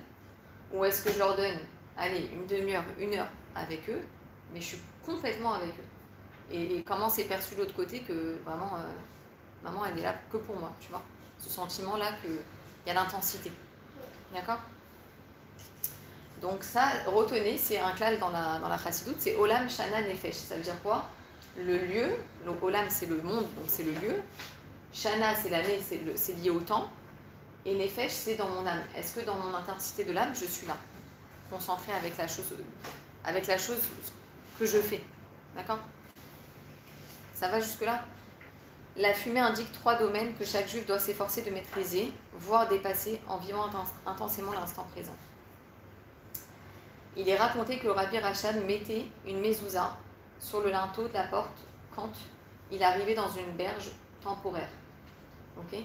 Ou est-ce que je leur donne, allez, une demi-heure, une heure avec eux, mais je suis complètement avec eux. Et, comment c'est perçu de l'autre côté que vraiment, euh, maman, elle est là que pour moi, tu vois. Ce sentiment-là qu'il y a l'intensité. D'accord? Donc ça, retenez, c'est un clal dans la, dans la chassidoute, c'est Olam, Shana, Nefesh. Ça veut dire quoi? Le lieu, donc Olam, c'est le monde, donc c'est le lieu. Shana, c'est l'année, c'est lié au temps. Et Nefesh, c'est dans mon âme. Est-ce que dans mon intensité de l'âme, je suis là? Concentré avec la chose avec la chose que je fais. D'accord? Ça va jusque-là? La fumée indique trois domaines que chaque juif doit s'efforcer de maîtriser, voire dépasser en vivant intensément l'instant présent. Il est raconté que rabbi Rachad mettait une mezouza sur le linteau de la porte quand il arrivait dans une berge temporaire. Ok?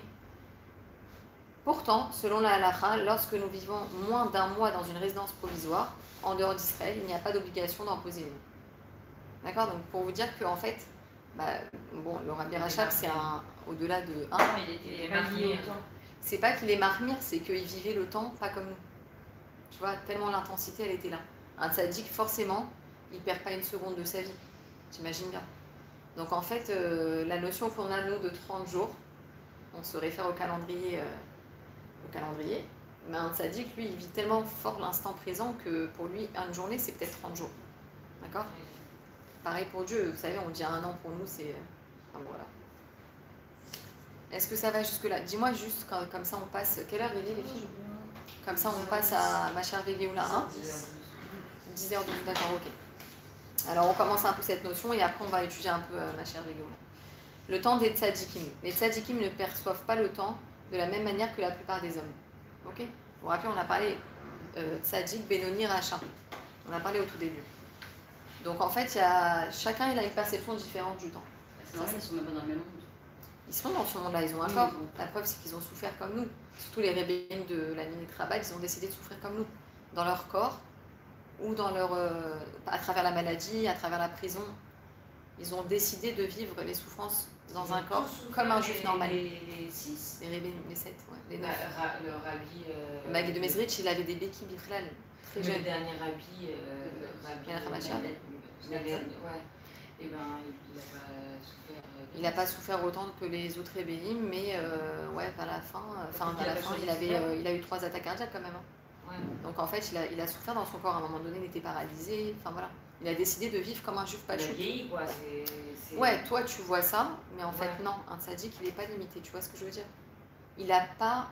Pourtant, selon la halakha, lorsque nous vivons moins d'un mois dans une résidence provisoire, en dehors d'Israël, il n'y a pas d'obligation d'en poser une. D'accord? Donc pour vous dire qu'en en fait, bah, bon, le Rabbi Rachab, c'est un au-delà de 1. C'est pas qu'il est marmire, c'est qu'il vivait le temps pas comme nous. Tu vois, tellement l'intensité, elle était là. Un tzaddik, forcément, il perd pas une seconde de sa vie. T'imagines bien. Donc en fait, euh, la notion qu'on a, nous, de 30 jours, on se réfère au calendrier, euh, au calendrier un sadique, lui, il vit tellement fort l'instant présent que pour lui, une journée, c'est peut-être 30 jours. D'accord? Pareil pour Dieu, vous savez, on dit un an pour nous, c'est. Enfin, voilà. Est-ce que ça va jusque-là? Dis-moi juste, comme ça on passe. Quelle heure il est, les filles? Comme ça on passe à ma chère Véléoula 1 10h12, d'accord, ok. Alors on commence un peu cette notion et après on va étudier un peu euh, ma chère Véléoula. le temps des tzadikim. Les tzadikim ne perçoivent pas le temps de la même manière que la plupart des hommes. Ok Vous vous rappelez, on a parlé euh, tzadik, Benoni, Racha. On a parlé au tout début. Donc en fait, y a, chacun il a une perception différente du temps. C'est normal, ils sont même pas dans le même monde. Ils sont dans ce monde-là, ils ont un corps. La preuve, c'est qu'ils ont souffert comme nous. Surtout les rébellions de la lignée Rabat, ils ont décidé de souffrir comme nous. Dans leur corps, ou dans leur, euh, à travers la maladie, à travers la prison. Ils ont décidé de vivre les souffrances dans un corps comme un juif normal. Les, les six. Les rébellions, les sept, ouais, les Bah, neuf. ra- le rabbi. euh, Magui de Mezrich, il avait des béquilles bichlal, très Le dernier rabbi. Euh, rabbi Hamashia. Ben- il a pas souffert. euh, Il n'a pas souffert autant que les autres rébellions, mais euh, ouais, à la fin, euh, enfin Il à a la fin, il avait, euh, il a eu trois attaques cardiaques quand même. hein. Ouais. Donc en fait, il a, il a souffert dans son corps. À un moment donné, il était paralysé. Enfin voilà, il a décidé de vivre comme un juif pachouk. vieilli, Ouais, toi tu vois ça, mais en fait non, un tzaddik il n'est pas limité. Tu vois ce que je veux dire? Il n'a pas,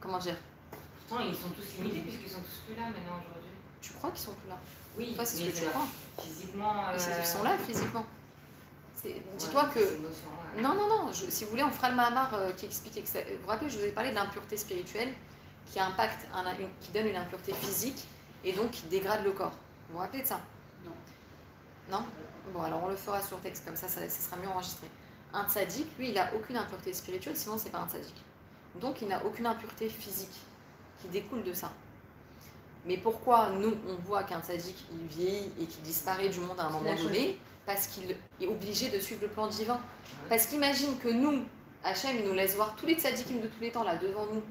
comment dire? Pourtant, ils sont tous limités puisqu'ils sont tous plus là maintenant aujourd'hui. Tu crois qu'ils sont plus là? Oui, Toi c'est ce que tu crois. Physiquement. Ils euh, sont là physiquement. Ouais, Dis-toi que ouais. Non, non, non. je- si vous voulez, on fera le Mahamar euh, qui explique. Vous vous rappelez, je vous ai parlé de l'impureté spirituelle qui impacte, un- une- qui donne une impureté physique et donc qui dégrade le corps. Vous vous rappelez de ça? Non. Bon, alors on le fera sur texte, comme ça, ça, ça sera mieux enregistré. Un tzaddik, lui, il n'a aucune impureté spirituelle, sinon c'est pas un tzaddik. Donc il n'a aucune impureté physique qui découle de ça. Mais pourquoi nous, on voit qu'un tzaddik, il vieillit et qu'il disparaît du monde à un moment donné Parce qu'il est obligé de suivre le plan divin. Parce qu'imagine que nous, Hachem, il nous laisse voir tous les tzadikim de tous les temps là devant nous.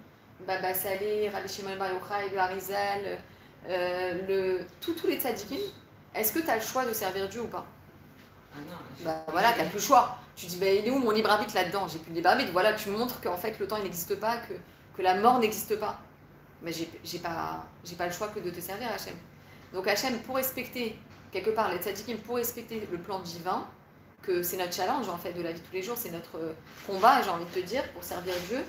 Baba Saleh, Rabbi Shimon Bar Yochai, Harizal, euh, le, tous, tous les tzadikim. Est-ce que tu as le choix de servir Dieu ou pas? Ah non, je- Bah voilà, tu plus le choix. Tu dis, bah, il est où mon libre arbitre là-dedans? J'ai plus de libre arbitre. Voilà, tu montres qu'en fait le temps il n'existe pas, que, que la mort n'existe pas. Mais j'ai pas, pas le choix que de te servir, Hachem. Donc Hachem, pour respecter, quelque part, les tzadikim, pour respecter le plan divin, que c'est notre challenge en fait de la vie de tous les jours, c'est notre euh, combat, j'ai envie de te dire, pour servir Dieu,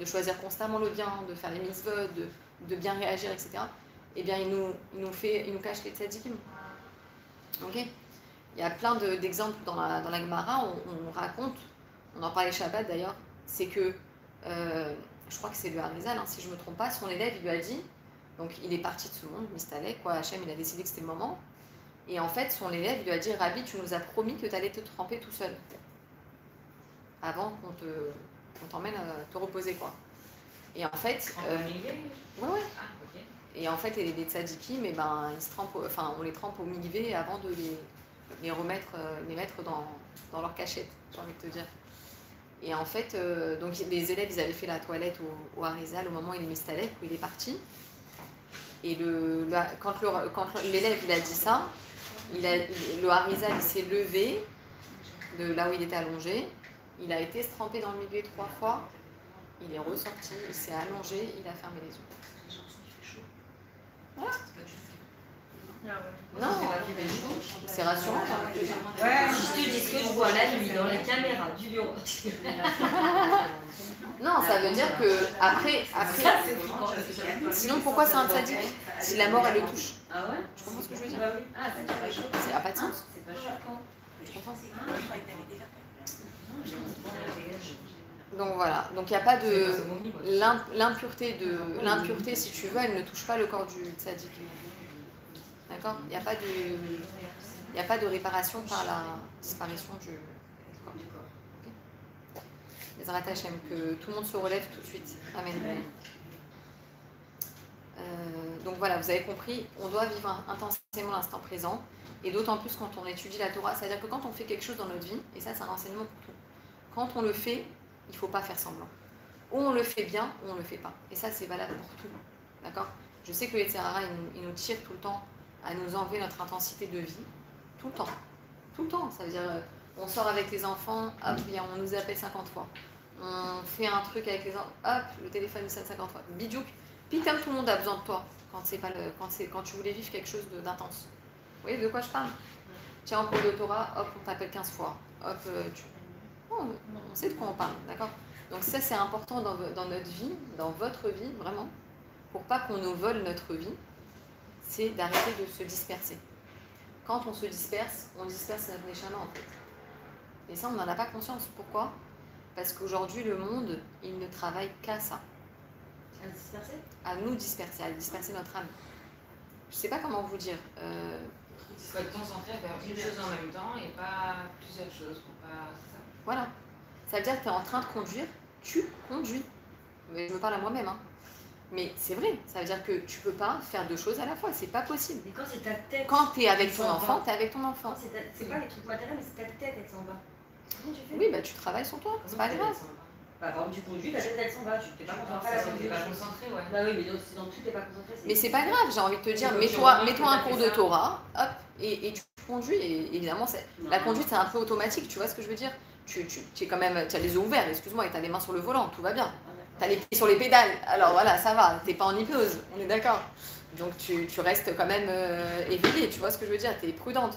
de choisir constamment le bien, de faire les mitzvot, de, de bien réagir, etc. Eh bien, il nous, il nous, fait, il nous cache les tzadikim. Ok Il y a plein de- d'exemples dans la, dans la Gemara, on, on raconte, on en parlait Shabbat d'ailleurs, c'est que, euh, je crois que c'est le Harizal, hein, si je ne me trompe pas, son élève il lui a dit, donc il est parti de ce monde, Mistalek, quoi, Hachem il a décidé que c'était le moment, et en fait son élève lui a dit, Rabbi, tu nous as promis que tu allais te tremper tout seul, avant qu'on te qu'on t'emmène euh, te reposer quoi. Et en fait, euh, ouais, ouais. Et en fait, les, les tzadikim, ben, ils se trempent, enfin, on les trempe au milieu avant de les, remettre, euh, les mettre dans, leur cachette, j'ai envie de te dire. Et en fait, euh, donc les élèves, ils avaient fait la toilette au, Harizal au moment où il est mistalek, où il est parti. Et le, quand l'élève il a dit ça, le Harizal s'est levé de là où il était allongé. Il a été se tremper dans le milieu trois fois. Il est ressorti, il s'est allongé, il a fermé les yeux. Non, c'est rassurant. Ouais, je te dis ce que je vois la nuit dans les caméras du bureau. Non, ça veut dire que après, après, sinon pourquoi c'est un tzaddik si la mort elle le touche Ah ouais? Tu comprends ce que je veux dire? Oui. Ah, c'est pas choquant. Ça n'a pas de sens. C'est pas choquant. Tu comprends? Non, j'ai Donc voilà, donc il n'y a pas de l'impureté de l'impureté si tu veux, elle ne touche pas le corps du tzaddik. D'accord? Il n'y a pas de il a pas de réparation par la disparition du corps. Les Hashem, que tout le monde se relève tout de suite. Amen. Euh, donc voilà, vous avez compris, on doit vivre intensément l'instant présent, et d'autant plus quand on étudie la Torah, c'est-à-dire que quand on fait quelque chose dans notre vie, et ça c'est un enseignement pour tout, quand on le fait, il ne faut pas faire semblant. Ou on le fait bien, ou on ne le fait pas. Et ça c'est valable pour tout. D'accord? Je sais que les Sahara, il nous, il nous tire tout le temps à nous enlever notre intensité de vie, tout le temps. Tout le temps, ça veut dire, euh, on sort avec les enfants, hop, on nous appelle 50 fois. On fait un truc avec les enfants, hop, le téléphone nous sonne 50 fois. Bidouk, puis tout le monde a besoin de toi, quand, c'est pas le, quand, c'est, quand tu voulais vivre quelque chose d'intense. Vous voyez de quoi je parle? Tiens, en cours de Torah, hop, on t'appelle 15 fois. Hop, euh, tu... Oh, on sait de quoi on parle, d'accord Donc ça, c'est important dans, dans notre vie, dans votre vie, vraiment, pour pas qu'on nous vole notre vie, c'est d'arrêter de se disperser. Quand on se disperse, on disperse notre neshama en fait. Et ça, on n'en a pas conscience. Pourquoi Parce qu'aujourd'hui, le monde, il ne travaille qu'à ça. À disperser À nous disperser, à disperser notre âme. Je sais pas comment vous dire. Euh, Il faut être concentré à faire une chose en même temps et pas plusieurs choses pour pas. Voilà. Ça veut dire que tu es en train de conduire, tu conduis. Mais je me parle à moi-même. hein. Mais c'est vrai, ça veut dire que tu peux pas faire deux choses à la fois, c'est pas possible. Mais quand c'est ta tête. Quand tu es avec ton enfant, tu es avec ton enfant. C'est ta- pas les trucs matériels, mais c'est ta tête, elle s'en va. Comment tu fais? Oui, bah tu travailles sur toi, c'est pas grave. Bah, par exemple, tu conduis, ta tête, elle s'en va. Tu t'es pas la pas concentré, ouais. Bah oui, mais dans, dans tout, t'es pas concentré. Mais c'est pas grave, j'ai envie de te dire, mets-toi mets-toi un cours de Torah, hop, et, et tu conduis. Et évidemment, la conduite, c'est un peu automatique, tu vois ce que je veux dire? Tu, tu, tu es quand même, tu as les yeux ouverts, excuse-moi, et tu as les mains sur le volant, tout va bien. Tu as les pieds sur les pédales, alors voilà, ça va, t'es pas en hypnose, on est d'accord. Donc tu, tu restes quand même euh, éveillé, tu vois ce que je veux dire, tu es prudente.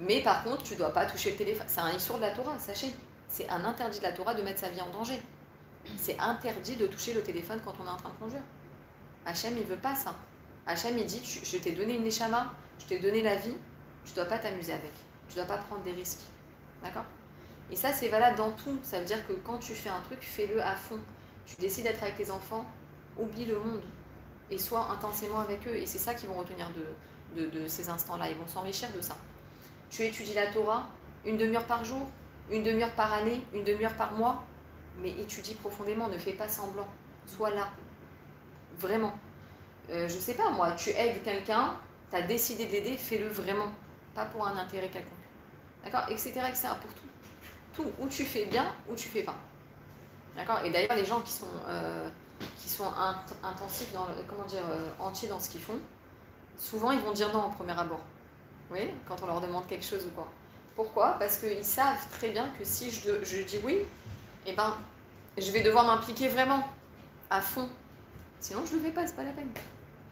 Mais par contre, tu dois pas toucher le téléphone. C'est un issur de la Torah, sachez. C'est un interdit de la Torah de mettre sa vie en danger. C'est interdit de toucher le téléphone quand on est en train de conduire. Hachem, il veut pas ça. Hachem, il dit, tu- je t'ai donné une neshama, je t'ai donné la vie, tu dois pas t'amuser avec. Tu dois pas prendre des risques. D'accord? Et ça, c'est valable dans tout. Ça veut dire que quand tu fais un truc, fais-le à fond. Tu décides d'être avec tes enfants, oublie le monde et sois intensément avec eux. Et c'est ça qu'ils vont retenir de, ces instants-là. Ils vont s'enrichir de ça. Tu étudies la Torah une demi-heure par jour, une demi-heure par année, une demi-heure par mois, mais étudie profondément, ne fais pas semblant. Sois là. Vraiment. Euh, je sais pas, moi, tu aides quelqu'un, tu as décidé de l'aider, fais-le vraiment. Pas pour un intérêt quelconque. D'accord? Etc. etc. Pour tout. Tout. Ou tu fais bien, ou tu fais pas. D'accord? Et d'ailleurs, les gens qui sont, euh, intensifs, dans comment dire, euh, entiers dans ce qu'ils font, souvent ils vont dire non au premier abord. Vous voyez? Quand on leur demande quelque chose ou quoi. Pourquoi? Parce qu'ils savent très bien que si je, dis oui, eh ben, je vais devoir m'impliquer vraiment, à fond. Sinon, je ne le fais pas, c'est pas la peine.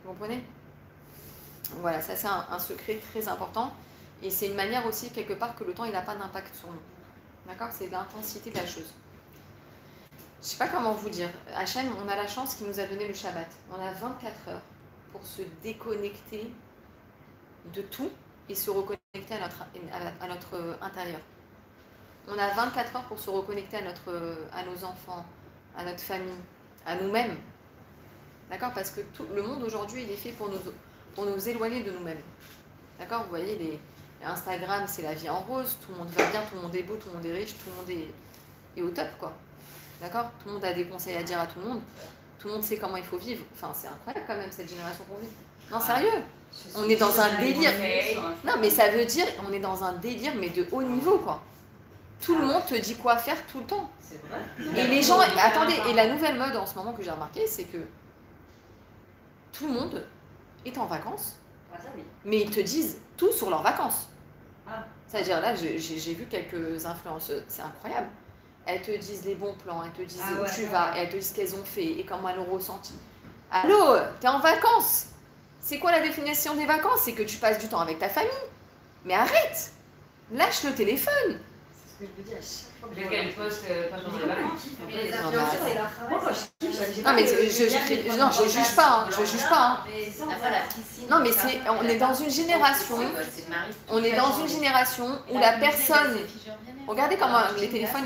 Vous comprenez? Voilà, ça c'est un, un secret très important. Et c'est une manière aussi, quelque part, que le temps, il n'a pas d'impact sur nous. D'accord C'est l'intensité de la chose. Je sais pas comment vous dire. Hachem, on a la chance qu'il nous a donné le Shabbat. On a 24 heures pour se déconnecter de tout et se reconnecter à notre, à notre intérieur. On a 24 heures pour se reconnecter à, notre, à nos enfants, à notre famille, à nous-mêmes. D'accord Parce que tout, le monde aujourd'hui, il est fait pour nous, pour nous éloigner de nous-mêmes. D'accord Vous voyez, les, Instagram, c'est la vie en rose, tout le monde va bien, tout le monde est beau, tout le monde est riche, tout le monde est, est au top, quoi. D'accord? Tout le monde a des conseils à dire à tout le monde. Tout le monde sait comment il faut vivre. Enfin, c'est incroyable quand même, cette génération qu'on vit. Non, sérieux? On est dans un délire. Non, mais ça veut dire, on est dans un délire, mais de haut niveau, quoi. Tout le monde te dit quoi faire tout le temps. C'est vrai. Et les gens, attendez, et la nouvelle mode en ce moment que j'ai remarqué, c'est que tout le monde est en vacances, Ah, mais ils te disent tout sur leurs vacances. Ah. C'est-à-dire là, j'ai vu quelques influenceuses, c'est incroyable. Elles te disent les bons plans, elles te disent Ah où ouais, tu ouais. vas, et elles te disent ce qu'elles ont fait et comment elles l'ont ressenti. Allô, t'es en vacances C'est quoi la définition des vacances? C'est que tu passes du temps avec ta famille. Mais arrête Lâche le téléphone que je me dis à chaque fois que Dès je qu'elle poste euh, pas pendant les vacances. Mais les Ah, bah, Non, mais je, de- je, je- non, je juge pas, hein, je juge pas. hein. Non, mais on est dans une génération-. On est dans une génération où la personne Regardez comment les téléphones,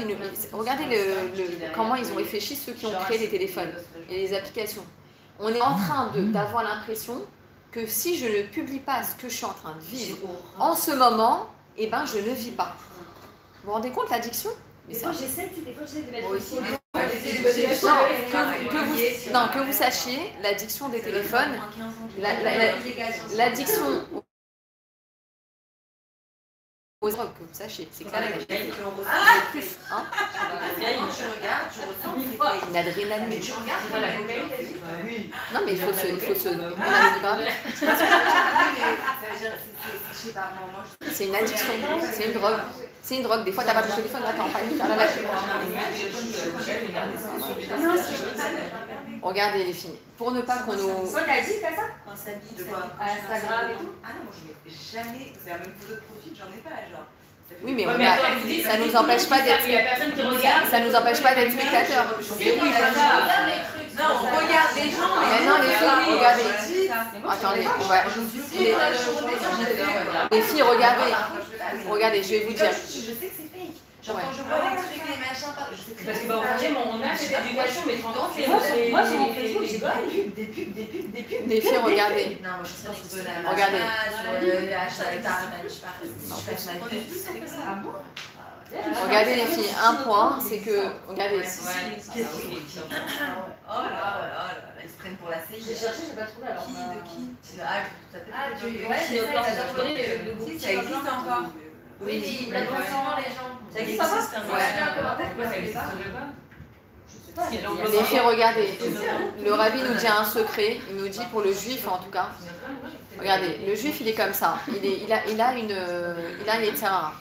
regardez le- le- comment ils ont réfléchi ceux qui ont créé les téléphones et les applications. On est en train de- d'avoir l'impression que si je ne publie pas ce que je suis en train de vivre en ce moment, eh ben je ne vis pas. Vous vous rendez compte l'addiction Mais Des c'est fois, j'essaie, tu sais, des fois, j'essaie de mettre Moi aussi. aussi. des- Non, que, que vous, non, que vous sachiez, l'addiction des téléphones, la- la- la- l'addiction aux drogues, que vous sachiez, c'est clair. et net. Hein Tu regardes. Une adrénaline. Tu Non, mais il faut se. Il faut C'est une addiction, c'est une drogue. C'est une drogue. Des fois, t'as pas ton téléphone, là, t'es en panique. Ah là, là, Regardez les filles. Pour ne pas qu'on nous. Toi, t'as dit, t'as ça Quand on s'habille de quoi Instagram et tout Ah non, moi je mets jamais. C'est la même photo de profil, j'en ai pas, genre. Oui, mais Ouais, on mais a- ça nous empêche pas d'être. a personne qui regarde. Ça nous empêche pas d'être spectateurs. Non, on regarde les gens, Mais non, les filles, regardez. Attendez, on va. Les filles, regardez. Regardez, je vais vous dire. Je sais que c'est fake. Genre Ouais. quand je vois les trucs, les machins, je sais Parce que bah, mon- on a fait l'éducation, mais 30 ans, c'est Moi, sur mon Facebook, j'ai pas des pubs, des pubs, des pubs, des pubs. Filles, regardez. Non, moi je suis sur Bonama, Regardez. je pas, ma. Ah bon? Regardez les filles, un point, c'est que, regardez, Oh là là là là, ils se prennent pour la J'ai CIA. cherché, j'ai pas trouvé alors. Qui bah, de qui Ah, ça peut Ah, tu- ouais, qui c'est de ça, existe encore. Oui, les gens. Ça existe encore Ouais. Ça existe pas les filles, regardez. C'est Le rabbi nous dit un secret, il nous dit pour le juif en tout cas. Regardez, le juif il est comme ça, il, est, il, a, il a une euh, il a un Yetzirara.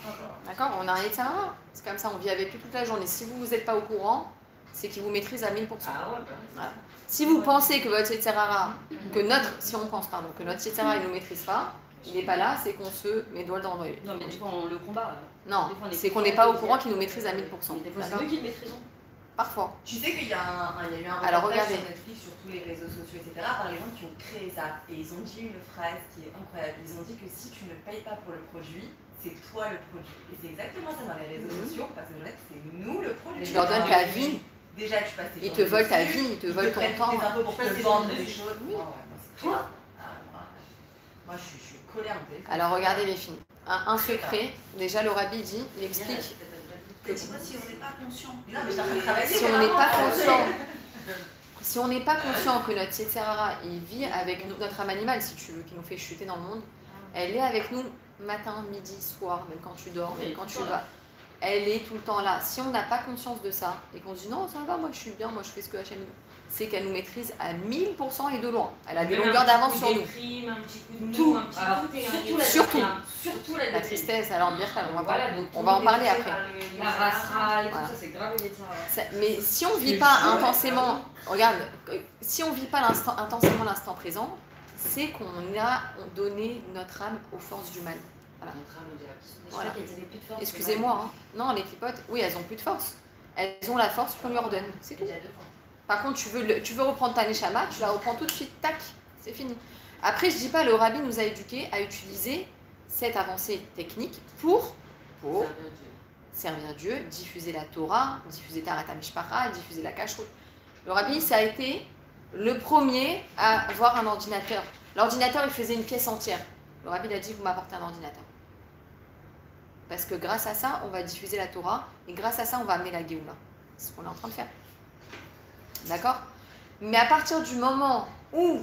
D'accord On a un Yetzirara, c'est comme ça, on vit avec lui toute la journée. Si vous n'êtes pas au courant, c'est qu'il vous maîtrise à 1000%. Ah ouais, bah. Si vous pensez que votre Yetzirara, que notre, si on pense pardon, que notre Yetzirara il ne nous maîtrise pas, il n'est pas là, c'est qu'on se met le doigt dans l'œil. Non, mais du coup, on le combat. Non, c'est qu'on n'est pas au courant qu'il nous maîtrise à 1000%. Des fois, c'est nous qui le maîtrisons. Parfois. Tu sais qu'il y, a un- un- il y a eu un Alors, regardez. sur Netflix, sur tous les réseaux sociaux, etc., par les gens qui ont créé ça. Et ils ont dit une phrase qui est incroyable. Ils ont dit que si tu ne payes pas pour le produit, c'est toi le produit. Et c'est exactement ça dans les réseaux Mhm. sociaux, parce que c'est nous le produit. Tu leur donnes ta vie, Déjà, tu passes tes ils te volent ta vie, ils te te ton temps. pour te vendre des choses. Toi Ah, moi, je suis, colère. Alors regardez les filles. Un, un secret, déjà le rabbi dit, il explique si on n'est pas conscient. Travailler. si on n'est pas conscient, si on n'est pas conscient que notre Yetzirara, il vit avec nous- notre âme animale, si tu veux, qui nous fait chuter dans le monde, elle est avec nous matin, midi, soir, même quand tu dors, même quand tu vas. Elle est tout le temps là. Si on n'a pas conscience de ça et qu'on se dit non, ça va, moi je suis bien, moi je fais ce que HM nous, c'est qu'elle nous maîtrise à 1000% et de loin. Elle a des longueurs d'avance sur nous. déprime, un petit coup de Tout. surtout Surtout. la tristesse, alors bien on va, Voilà, on va en parler après. La race râle, Voilà. tout ça, c'est grave Ça- mais si on vit pas intensément, regarde, si on vit pas l'instant, intensément l'instant présent, c'est qu'on a donné notre âme aux forces du mal. Voilà. Voilà. Excusez-moi, hein. non, les clipotes, oui, elles ont plus de force. Elles ont la force qu'on leur donne, c'est tout. Par contre, tu veux, le- tu veux reprendre ta neshama, tu la reprends tout de suite, tac, c'est fini. Après, je dis pas, le rabbi nous a éduqués à utiliser cette avancée technique pour, pour servir Dieu, diffuser la Torah, diffuser Tarat Mishpacha, diffuser la cacheroute. Le rabbi, ça a été le premier à avoir un ordinateur. L'ordinateur, il faisait une pièce entière. Le rabbi a dit, vous m'apportez un ordinateur. Parce que grâce à ça, on va diffuser la Torah, et grâce à ça, on va amener la Géoula. C'est ce qu'on est en train de faire. D'accord? Mais à partir du moment où,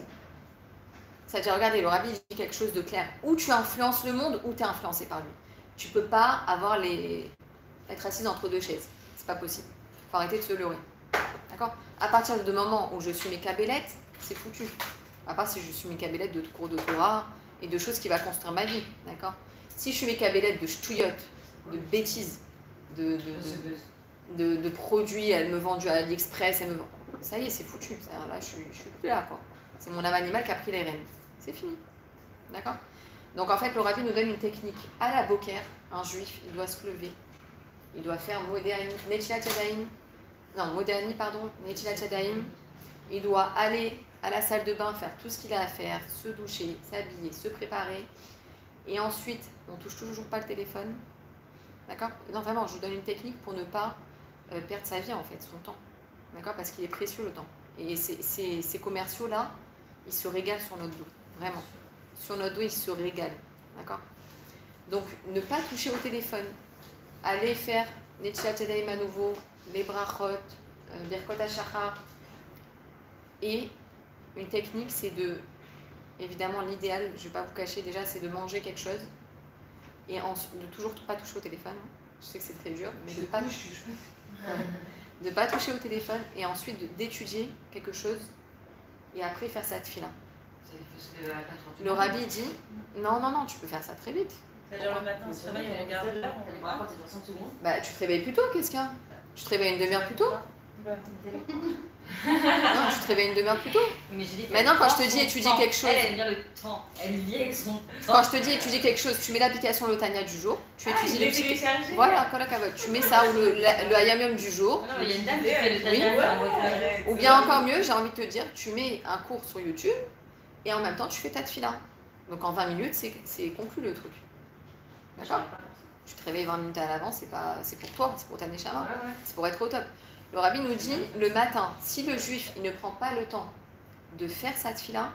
c'est-à-dire, regardez, le rabbi dit quelque chose de clair, où tu influences le monde, ou tu es influencé par lui. Tu peux pas avoir les... être assise entre deux chaises. C'est pas possible. faut arrêter de se leurrer. D'accord? À partir du moment où je suis mes cabellettes, c'est foutu. À part si je suis mes cabellettes de cours de Torah et de choses qui vont construire ma vie. D'accord? Si je suis mes cabellettes de ch'touillottes, de bêtises, de, de, produits, elle me vend du AliExpress, elle me vend... Ça y est, c'est foutu. Là, je suis, je suis plus là, quoi. C'est mon âme animale qui a pris les rênes. C'est fini. D'accord? Donc, en fait, le rabbi nous donne une technique. À la boker, un juif, il doit se lever. Il doit faire. Non, moderni, pardon, netilat yadayim. Il doit aller à la salle de bain, faire tout ce qu'il a à faire, se doucher, s'habiller, se préparer. Et ensuite, on touche toujours pas le téléphone. D'accord? Non, vraiment, je vous donne une technique pour ne pas euh, perdre sa vie, en fait, son temps. D'accord? Parce qu'il est précieux, le temps. Et ces, commerciaux-là, ils se régalent sur notre dos. Vraiment. Sur notre dos, ils se régalent. D'accord? Donc, ne pas toucher au téléphone. Aller faire les Tchatadaim à nouveau, les brachot, euh, Birkot HaShachar. Et une technique, c'est de. Évidemment, l'idéal, je ne vais pas vous cacher déjà, c'est de manger quelque chose. Et en, de toujours pas toucher au téléphone. Je sais que c'est très dur, mais de pas de ne pas toucher au téléphone et ensuite d'étudier quelque chose et après faire ça de fila. Le rabbi dit non, non, non, tu peux faire ça très vite. C'est-à-dire le matin, on se réveille, on regarde là, on voit. Après, c'est 60 secondes. Bah, tu te réveilles plus tôt, qu'est-ce qu'il y a? Tu te réveilles une demi-heure plus tôt Non, tu te réveilles une demi-heure plus tôt. Mais Maintenant, quand je te dis étudier quelque chose- Elle, elle le temps. Elle vit avec son temps. Quand je te dis étudier quelque chose, tu mets l'application Lotania du jour, tu Ah, étudies le est psy- téléchargé. Voilà. Tu mets ça ou le, la- le Hayamium du jour. Non, mais il y a une dame qui fait le Oui. Ou bien encore mieux, j'ai envie de te dire, tu mets un cours sur YouTube et en même temps tu fais ta fila. Donc en 20 minutes, c'est c'est conclu le truc. D'accord? Tu te réveilles 20 minutes à l'avance, c'est pas, c'est pour toi, c'est pour ta neshama, Ouais, ouais. c'est pour être au top. Le rabbi nous dit le matin, si le juif il ne prend pas le temps de faire sa tfila,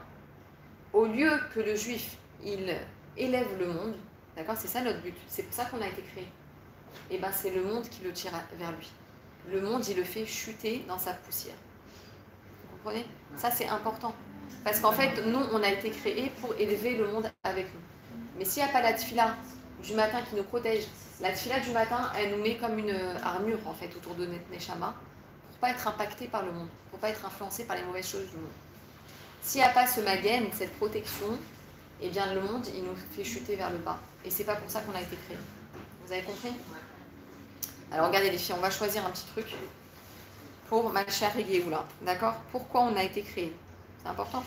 au lieu que le juif il élève le monde, d'accord, c'est ça notre but, c'est pour ça qu'on a été créé. Et ben c'est le monde qui le tire vers lui. Le monde il le fait chuter dans sa poussière. Vous comprenez? Ça c'est important. Parce qu'en fait, nous, on a été créés pour élever le monde avec nous. Mais s'il n'y a pas la tfila du matin qui nous protège, la tfila du matin, elle nous met comme une armure en fait autour de notre neshama pour pas être impacté par le monde, pour pas être influencé par les mauvaises choses du monde. S'il n'y a pas ce magen, cette protection, eh bien le monde, il nous fait chuter vers le bas. Et c'est pas pour ça qu'on a été créé. Vous avez compris? Alors regardez les filles, on va choisir un petit truc pour ma chère Géoula. D'accord? Pourquoi on a été créé? C'est important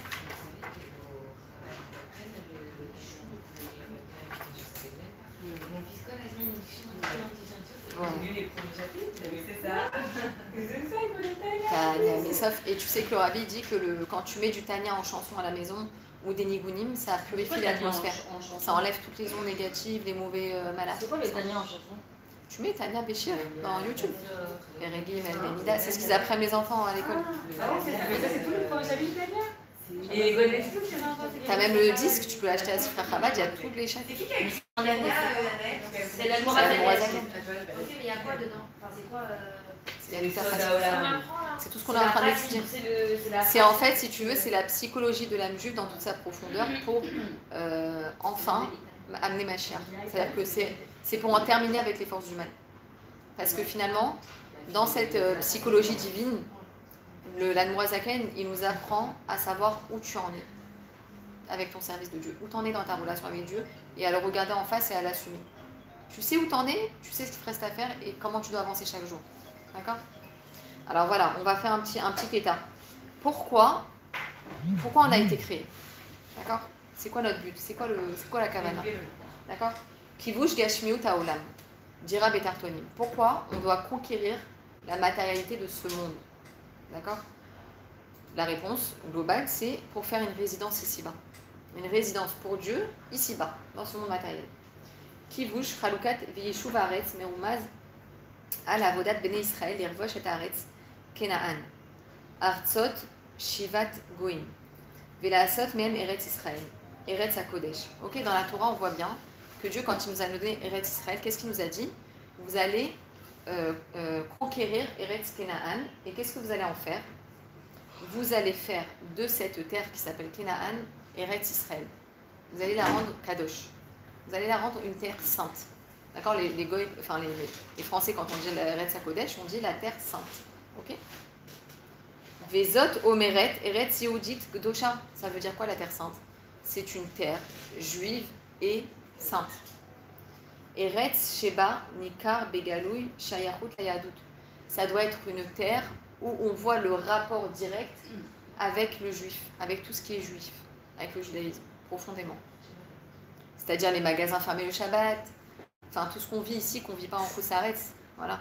Mon fils, quand il a mis une chine, Ouais. il a lu les premiers chapitres. C'est ça. C'est ça, il faut les tailler. Tania, mais sauf, et tu sais que le rabbi dit que le, quand tu mets du Tania en chanson à la maison ou des nigunim, ça purifie l'atmosphère. Ça enlève toutes les ondes négatives, les mauvais euh, malades. C'est quoi les Tania en chanson? Tu mets Tania Béchir dans YouTube. Les Régis, Melbenida, c'est ce qu'ils apprennent les enfants à l'école. Ah ouais, c'est mais ça, c'est tout le premier chapitre italien. Et c'est. T'as même le disque, tu peux l'acheter à Sifra Chabad, il y a tous les chapitres. C'est la C'est la Mourazaken. Mourazaken. Ok, mais il y a quoi dedans c'est quoi euh, a C'est tout ce qu'on est en train d'étudier. C'est c'est la C'est en fait, si tu veux, c'est la psychologie de l'âme juive dans toute sa profondeur pour euh, enfin amener ma chair. C'est-à-dire que c'est c'est pour en terminer avec les forces du mal. Parce que finalement, dans cette euh, psychologie divine, le l'Anmoazaken, il nous apprend à savoir où tu en es avec ton service de Dieu, où tu en es dans ta relation avec Dieu, et à le regarder en face et à l'assumer. Tu sais où tu en es, tu sais ce qu'il te reste à faire et comment tu dois avancer chaque jour. D'accord? Alors voilà, on va faire un petit, un petit état. Pourquoi, pourquoi on a été créé? D'accord? C'est quoi notre but? C'est quoi, quoi la kavana D'accord? Kivush Gashmiut Haolam, dira Betartonim. Pourquoi on doit conquérir la matérialité de ce monde? D'accord? La réponse globale, c'est pour faire une résidence ici-bas. Une résidence pour Dieu ici-bas, dans ce monde matériel. Kivush Chalukat Viyeshuv Haaretz Merumaz al Avodat Bene Israël Yervosh et Haaretz Kenaan. Artzot Shivat Goim. Velasot Mem Eretz Israël. Eretz HaKodesh. Ok, dans la Torah, on voit bien que Dieu, quand il nous a donné Eretz Israël, qu'est-ce qu'il nous a dit? Vous allez euh, euh, conquérir Eretz Kenaan. Et qu'est-ce que vous allez en faire? Vous allez faire de cette terre qui s'appelle Kenaan, Eretz Israël. Vous allez la rendre Kadosh. Vous allez la rendre une terre sainte. D'accord? Les, les, les, Français, quand on dit Eretz HaKodesh, on dit la terre sainte. Ok? Vezot Omeret Eretz Yehudit Gdosha. Ça veut dire quoi la terre sainte? C'est une terre juive et sainte. Eretz Sheba Nikar Begaloui Shayachut Layadut. Ça doit être une terre où on voit le rapport direct avec le juif, avec tout ce qui est juif, avec le judaïsme, profondément. C'est-à-dire les magasins fermés le Shabbat, enfin tout ce qu'on vit ici, qu'on ne vit pas en Koussaretz. Voilà.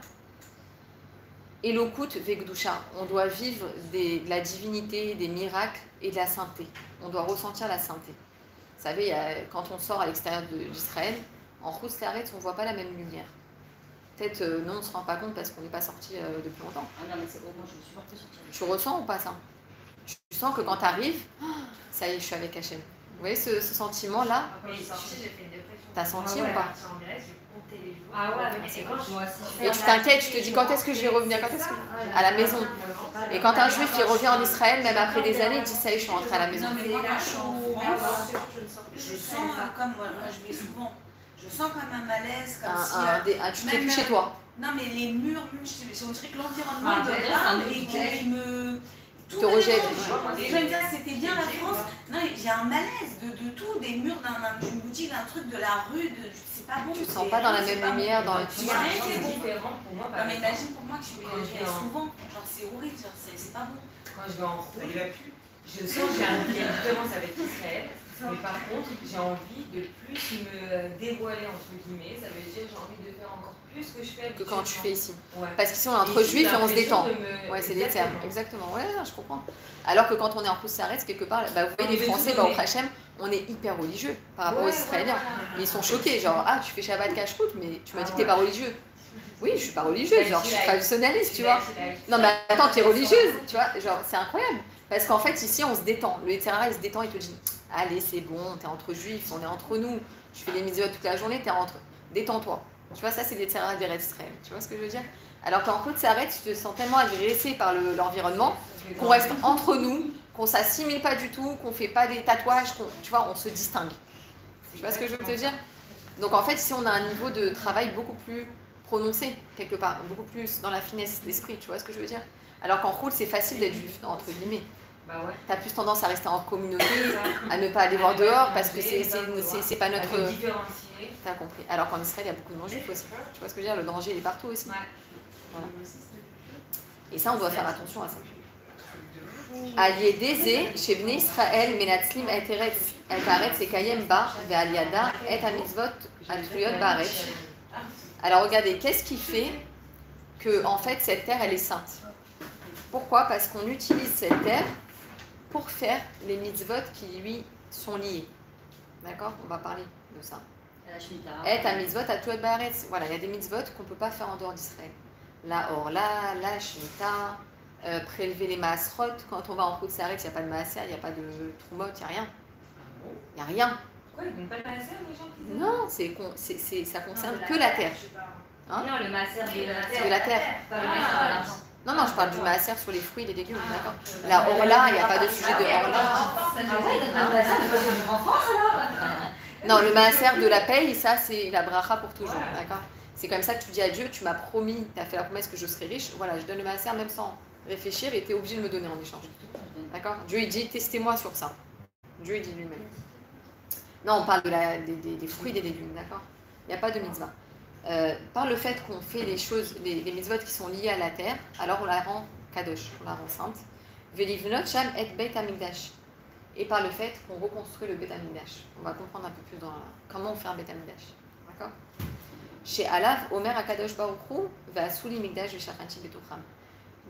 Et l'Okut Vegdusha, on doit vivre de la divinité, des miracles et de la sainteté. On doit ressentir la sainteté. Vous savez, quand on sort à l'extérieur d'Israël, en Koussaretz, on ne voit pas la même lumière. Peut-être, euh, nous, on ne se rend pas compte parce qu'on n'est pas sorti euh, depuis longtemps. Ah non, mais c'est bon, moi je me suis portée sur Tu ressens ou pas ça? Tu sens que quand tu arrives, ça y est, je suis avec Hachem. Vous voyez ce, ce sentiment-là? Quand je suis sortie, j'ai fait une dépression. T'as senti Ah ouais, ou pas? partie en Grèce, j'ai compté les jours. Ah ouais, mais c'est quand je-. Et tu t'inquiètes, tu te dis quand est-ce que je vais revenir, quand est-ce que... À la maison. Et quand un juif il revient en Israël, même après des années, il dit ça y est, je suis rentré à la maison. Non, mais quand je suis en France, je sens, euh, comme moi, moi, je vais souvent, je sens comme un malaise, comme Un- si. un- euh, des- un- tu t'es même- plus chez toi. Non, mais les murs, même, on dirait que l'environnement Ah, c'est un et qu'il me. Te tout me rejette. Et je me ah, c'était bien la France. Non, j'ai un malaise de, de tout, des murs d'un- d'un- d'une boutique, d'un truc, de la rue, de, c'est pas bon. Tu te c'est- sens pas dans la c'est même lumière, dans le Il y a rien qui est bon. différent pour moi. Non, mais imagine pour moi que je suis Quand souvent, genre c'est horrible, genre, c'est c'est pas bon. Quand je vais en route, je sens que j'ai un lien justement avec Israël. Mais par contre, j'ai envie de plus me dévoiler, entre guillemets. Ça veut dire j'ai envie de faire encore plus que je fais Que quand tu fais ici. Ouais. Parce qu'ici, on est entre Et juifs et on se détend. me- Ouais, c'est des termes, Exactement. Ouais, je comprends. Alors que quand on est en Koussaretz, quelque part, bah, vous voyez, On les Français, bah, au. Hachem, on est hyper religieux par rapport aux Israéliens. Ils sont choqués, genre, ah, tu fais Shabbat cache-route, mais tu m'as dit que t'es pas religieux. Oui, je suis pas religieuse, genre, je suis traditionnaliste, tu vois. Non, mais attends, tu es religieuse, tu vois, genre, c'est incroyable. Parce qu'en fait, ici, on se détend. Le Etc, il se détend, il te dit, allez, c'est bon, t'es entre juifs, on est entre nous, je fais les mitzvot toute la journée, t'es entre. Détends-toi. Tu vois, ça, c'est des terrains des extrêmes. Tu vois ce que je veux dire? Alors qu'en côte s'arrête, tu te sens tellement agressé par le- l'environnement qu'on reste entre nous, qu'on s'assimile pas du tout, qu'on fait pas des tatouages, tu vois, on se distingue. Tu vois ce que je veux te dire? Donc en fait, ici, on a un niveau de travail beaucoup plus prononcé, quelque part, beaucoup plus dans la finesse d'esprit, tu vois ce que je veux dire? Alors qu'en route, c'est facile d'être juif, entre guillemets. Bah ouais. Tu as plus tendance à rester en communauté, à ne pas aller voir dehors parce que c'est, pas notre... T'as compris. Alors qu'en Israël, il y a beaucoup de non-juifs aussi. Tu vois ce que je veux dire Le danger, il est partout aussi. Ouais. Voilà. Et ça, on doit faire attention à ça. Israël, Menatzlim Ve'aliada, et Amitzvot, Altruyot Baretz. Alors regardez, qu'est-ce qui fait que, en fait, cette terre, elle est sainte? Pourquoi? Parce qu'on utilise cette terre pour faire les mitzvot qui lui sont liés. D'accord? On va parler de ça. Et à mitzvot à tout baretz. Voilà, il y a des mitzvot qu'on ne peut pas faire en dehors d'Israël. La orla, la shemitah, euh, prélever les maasrot. Quand on va en route s'arrête, il n'y a pas de maaser, il n'y a pas de troumot, il n'y a rien. Il n'y a rien. Pourquoi ils vont pas le masser, les gens qui disent Non, c'est, c'est, c'est- ça concerne que la terre. Hein? Non, le masser de la terre. De la terre. Non, non, je parle du maaser sur les fruits et les légumes, d'accord. La orla, il n'y a pas de sujet de orla. Non, le maaser de la paye, ça, c'est la bracha pour toujours, d'accord. C'est comme ça que tu dis à Dieu, tu m'as promis, tu as fait la promesse que je serai riche, voilà, je donne le maaser même sans réfléchir et tu es obligé de me donner en échange. D'accord. Dieu, il dit, testez-moi sur ça. Dieu, il dit lui-même. Non, on parle de la- des, des- des fruits et des légumes, d'accord. Il n'y a pas de mitzvah. Euh, par le fait qu'on fait les choses, les, les mitzvot qui sont liées à la terre, alors on la rend kadosh, on la rend sainte. Et par le fait qu'on reconstruit le beit hamikdash. On va comprendre un peu plus dans comment on fait un beit hamikdash. D'accord? Chez Alav, Omer Akadosh Baruchou va souli mikdash v'shachanti betocham.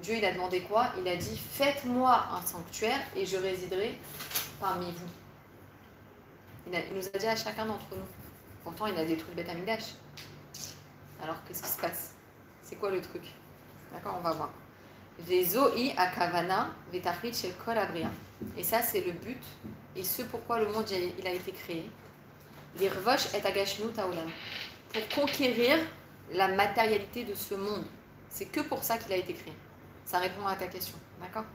Dieu, il a demandé quoi? Il a dit Faites-moi un sanctuaire et je résiderai parmi vous. Il nous a dit à chacun d'entre nous. Pourtant, il a détruit le Beth Amikdash. Alors, qu'est-ce qui se passe? C'est quoi le truc? D'accord, on va voir. Vezoi akavana kol. Et ça, c'est le but et ce pourquoi le monde il a été créé. L'irvosh et agashnu. Pour conquérir la matérialité de ce monde. C'est que pour ça qu'il a été créé. Ça répond à ta question. D'accord?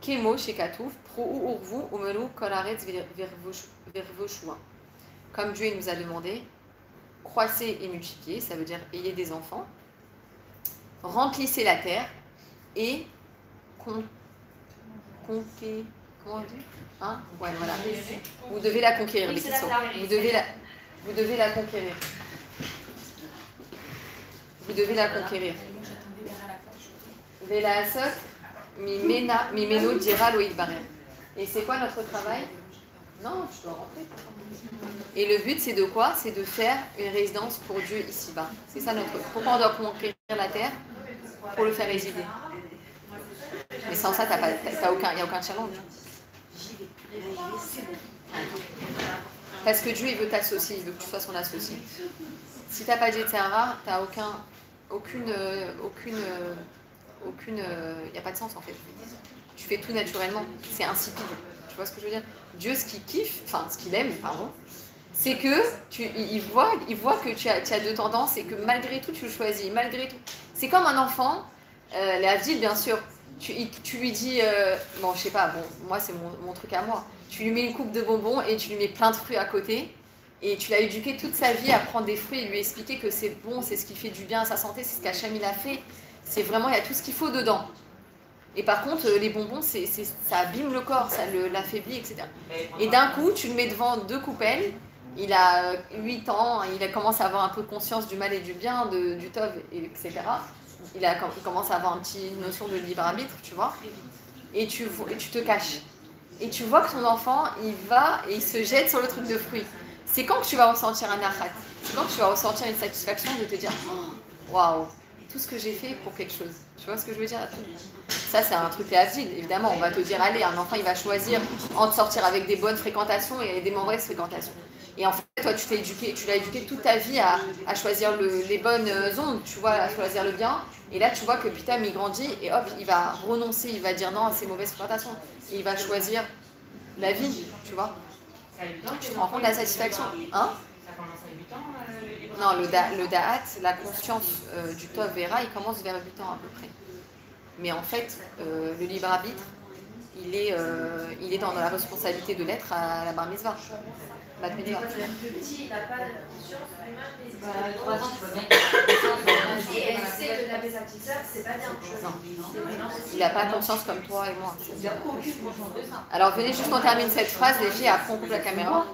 Kemo urvu. Comme Dieu nous a demandé, croissez et multipliez, ça veut dire ayez des enfants, remplissez la terre et con, conqué- comment on dit? Hein? Ouais, voilà. Vous devez la conquérir, les terre. Vous devez la, vous devez la conquérir. Vous devez la conquérir. Vela asot, mi mena- mi meno dira loïd barem. Et c'est quoi notre travail? Non, je dois rentrer. Et le but, c'est de quoi? C'est de faire une résidence pour Dieu ici-bas. C'est ça notre. Pourquoi on doit conquérir la terre? Pour le faire résider. Mais sans ça, il n'y a aucun, challenge. Parce que Dieu, il veut t'associer, il veut que tu sois son associé. Si tu n'as pas Yetzirah, tu n'as aucun, aucune, euh, aucune, euh, aucune, il n'y a pas de sens en fait. Tu fais tout naturellement, c'est insipide. Tu vois ce que je veux dire? Dieu, ce qu'il kiffe, enfin ce qu'il aime, pardon, c'est que tu, il, voit, il voit que tu as, tu as deux tendances et que malgré tout, tu le choisis, malgré tout. C'est comme un enfant, euh, les Avdil, bien sûr, tu, tu lui dis, euh, bon, je sais pas, bon, moi c'est mon, mon truc à moi, tu lui mets une coupe de bonbons et tu lui mets plein de fruits à côté. Et tu l'as éduqué toute sa vie à prendre des fruits et lui expliquer que c'est bon, c'est ce qui fait du bien à sa santé, c'est ce qu'Hacham il a fait. C'est vraiment, il y a tout ce qu'il faut dedans. Et par contre, euh, les bonbons, c'est, ça abîme le corps, ça l'affaiblit, etc. Et d'un coup, tu le mets devant deux coupelles. Il a euh, 8 ans, il a commencé à avoir un peu conscience du mal et du bien, de, du tov, et- etc. Il, a, il commence à avoir une petite notion de libre arbitre, tu vois. Et tu, et tu te caches. Et tu vois que ton enfant, il va et il se jette sur le truc de fruits. C'est quand que tu vas ressentir un achat C'est quand que tu vas ressentir une satisfaction de te dire Oh, Waouh, tout ce que j'ai fait pour quelque chose. Tu vois ce que je veux dire? Ça, c'est un truc agile. Évidemment, on va te dire, allez, un enfant, il va choisir entre sortir avec des bonnes fréquentations et des mauvaises fréquentations. Et en fait, toi, tu t'es éduqué, tu l'as éduqué toute ta vie à, choisir le- les bonnes ondes, tu vois, à choisir le bien. Et là, tu vois que putain, il grandit et hop, il va renoncer, il va dire non à ces mauvaises fréquentations. Et il va choisir la vie, tu vois. Ça a 8 ans Tu te rends compte de la satisfaction Hein Ça commence à 8 ans euh, les livres Non, le, da, le da'at, la conscience euh, du Tov Vera, il commence vers 8 ans à peu près. Mais en fait, euh, le libre arbitre, il est, euh, il est dans la responsabilité de l'être à la bar mitzvah. Quand le petit, il n'a pas de conscience lui-même des Bah, 3 ans, tu vois bien Et elle sait que taper sa petite sœur, c'est pas bien. Il n'a pas conscience comme toi et moi. Alors venez juste qu'on termine cette phrase, les filles, après on coupe la caméra.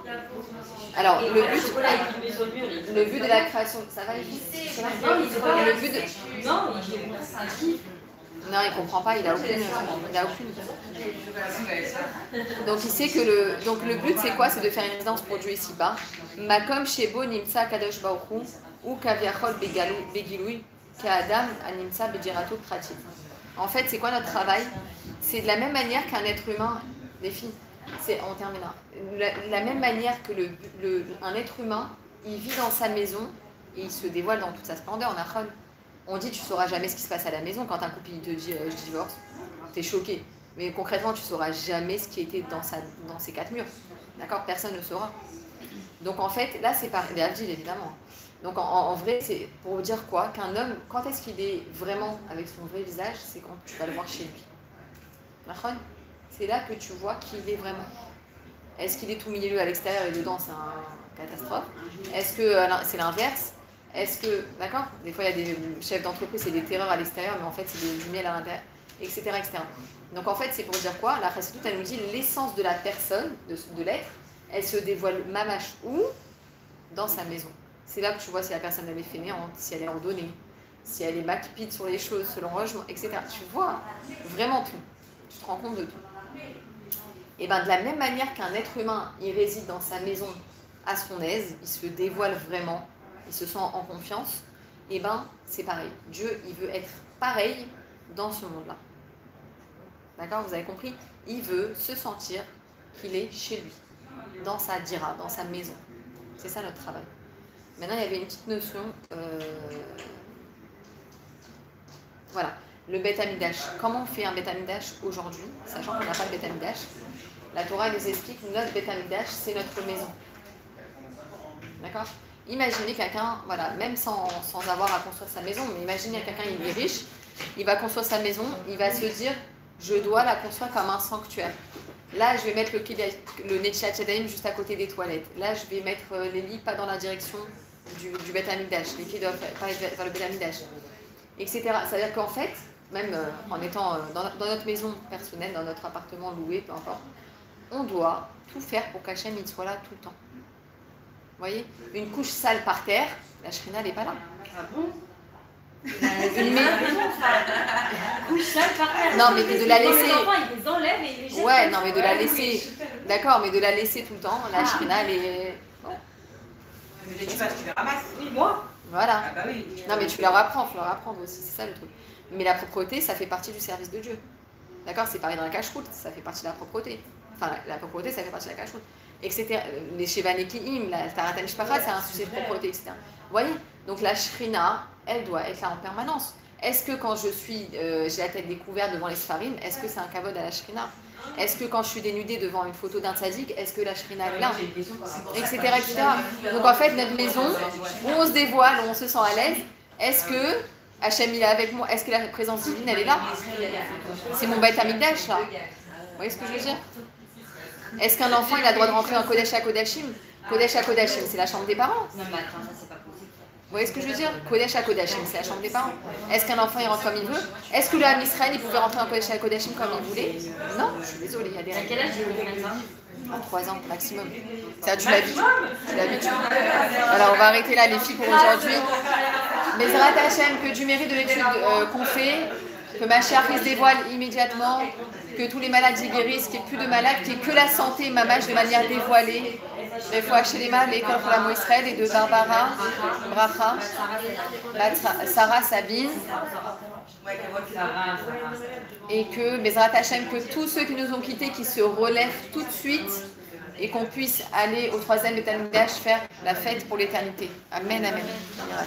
Alors le but, le but de la création, ça va les filles. Le but de... Non, c'est un kiff. Non, il comprend pas, il a aucune. Donc il sait que le, donc le but c'est quoi? C'est de faire une résidence pour Dieu ici-bas. Shebo nimsa kadosh baruchu ou kaviachol begiloui ka'adam animsa bejirato pratit. En fait, c'est quoi notre travail? C'est de la même manière qu'un être humain, les filles, c'est on terminera. La, la même manière que le, le- être humain, il vit dans sa maison et il se dévoile dans toute sa splendeur en achon. On dit tu sauras jamais ce qui se passe à la maison quand un couple il te dit euh, je divorce. T'es choqué. Mais concrètement, tu sauras jamais ce qui était dans, sa, ces quatre murs. D'accord? Personne ne saura. Donc en fait, là c'est. Les Abdil, évidemment. Donc en, vrai, c'est pour dire quoi? Qu'un homme, quand est-ce qu'il est vraiment avec son vrai visage? C'est quand tu vas le voir chez lui. C'est là que tu vois qu'il est vraiment. Est-ce qu'il est tout milieu à l'extérieur et dedans c'est un catastrophe? Est-ce que euh, c'est l'inverse? Est-ce que, d'accord Des fois il y a des chefs d'entreprise, c'est des terreurs à l'extérieur, mais en fait c'est des- du miel à l'intérieur, etc., etc. Donc en fait c'est pour dire quoi? La Chassidut, elle nous dit l'essence de la personne, de, l'être, elle se dévoile mamache où? Dans sa maison. C'est là que tu vois si la personne elle est fainéante, si elle est ordonnée, si elle est macpide sur les choses, selon logement, etc. Tu vois vraiment tout. Tu te rends compte de tout. Et bien de la même manière qu'un être humain, il réside dans sa maison à son aise, il se dévoile vraiment, il se sent en confiance, et ben c'est pareil. Dieu, il veut être pareil dans ce monde-là. D'accord? Vous avez compris? Il veut se sentir qu'il est chez lui, dans sa dira, dans sa maison. C'est ça notre travail. Maintenant, il y avait une petite notion. euh, Voilà, le Bet Amidash. Comment on fait un Bet Amidash aujourd'hui, sachant qu'on n'a pas de Bet Amidash? La Torah nous explique notre Bet Amidash, c'est notre maison. D'accord? Imaginez quelqu'un, voilà, même sans, sans avoir à construire sa maison, mais imaginez quelqu'un, il est riche, il va construire sa maison, il va se dire, je dois la construire comme un sanctuaire. Là, je vais mettre le, le juste à côté des toilettes. Là, je vais mettre euh, les lits pas dans la direction du, du Beth. Les pieds doivent pas vers le Beth. Etc. C'est-à-dire qu'en fait, même euh, en étant euh, dans, notre maison personnelle, dans notre appartement loué, peu importe, on doit tout faire pour qu'Hachem soit là tout le temps. Vous voyez Une couche sale par terre, la Shrina n'est pas là. Ah bon? Une maison- Couche sale par terre. Non, mais de la Les laisser. enfants, ils les enlèvent et ils les jettent. Ouais, non, mais de la laisser. D'accord, mais de la laisser tout le temps, la Shrina, elle est. Mais tu vas, tu les ramasses. Oui, moi. Voilà. Ah bah oui. Non, mais tu leur apprends, faut leur apprendre aussi, c'est ça le truc. Mais la propreté, ça fait partie du service de Dieu. D'accord C'est pareil dans la cache-route, ça fait partie de la propreté. Enfin, la, la propreté, ça fait partie de la cache-route. Etc. Les Shevanekiim, la Taratan Mishpacha, c'est un sujet de propreté, etc. Vous voyez? Donc la Shrina, elle doit être là en permanence. Est-ce que quand je suis, euh, j'ai la tête découverte devant les Sfarim, est-ce que c'est un kavod à la Shrina? Est-ce que quand je suis dénudée devant une photo d'un tzaddik, est-ce que la Shrina est là? Etc., etc. Donc en fait, notre maison, où on se dévoile, où on se sent à l'aise, est-ce que Hachem il est avec moi? Est-ce que la présence divine elle est là? C'est mon bête amigdash là. Vous voyez ce que je veux dire? Est-ce qu'un enfant il a le droit de rentrer dans Kodesh à Kodashim? Kodesh à Kodashim, c'est la chambre des parents. Non, mais attends, ça c'est pas possible. Vous voyez ce que je veux dire? Kodesh à Kodashim, c'est la chambre des parents. Est-ce qu'un enfant il rentre comme il veut? Est-ce que le Ham Israël il pouvait rentrer dans Kodesh à Kodashim comme il voulait? Non, je suis désolée, il y a des À règles. quel âge En 3 ans maximum. Ça, tu l'habitues. Tu l'habitues. Alors, on va arrêter là, les filles, pour aujourd'hui. Mais Zrat Hachem, que du mérite de l'étude euh, qu'on fait, que ma chère se dévoile immédiatement, que tous les malades y guérissent, qu'il n'y ait plus de malades, qu'il n'y ait que la santé, ma mâche de manière dévoilée, Refoua Shelema, l'école Cholam Israël et de Barbara, Bracha, Sarah, Sabine, et que Bezrat Hachem, que tous ceux qui nous ont quittés, qui se relèvent tout de suite et qu'on puisse aller au troisième Betamigdash faire la fête pour l'éternité. Amen, amen. Voilà.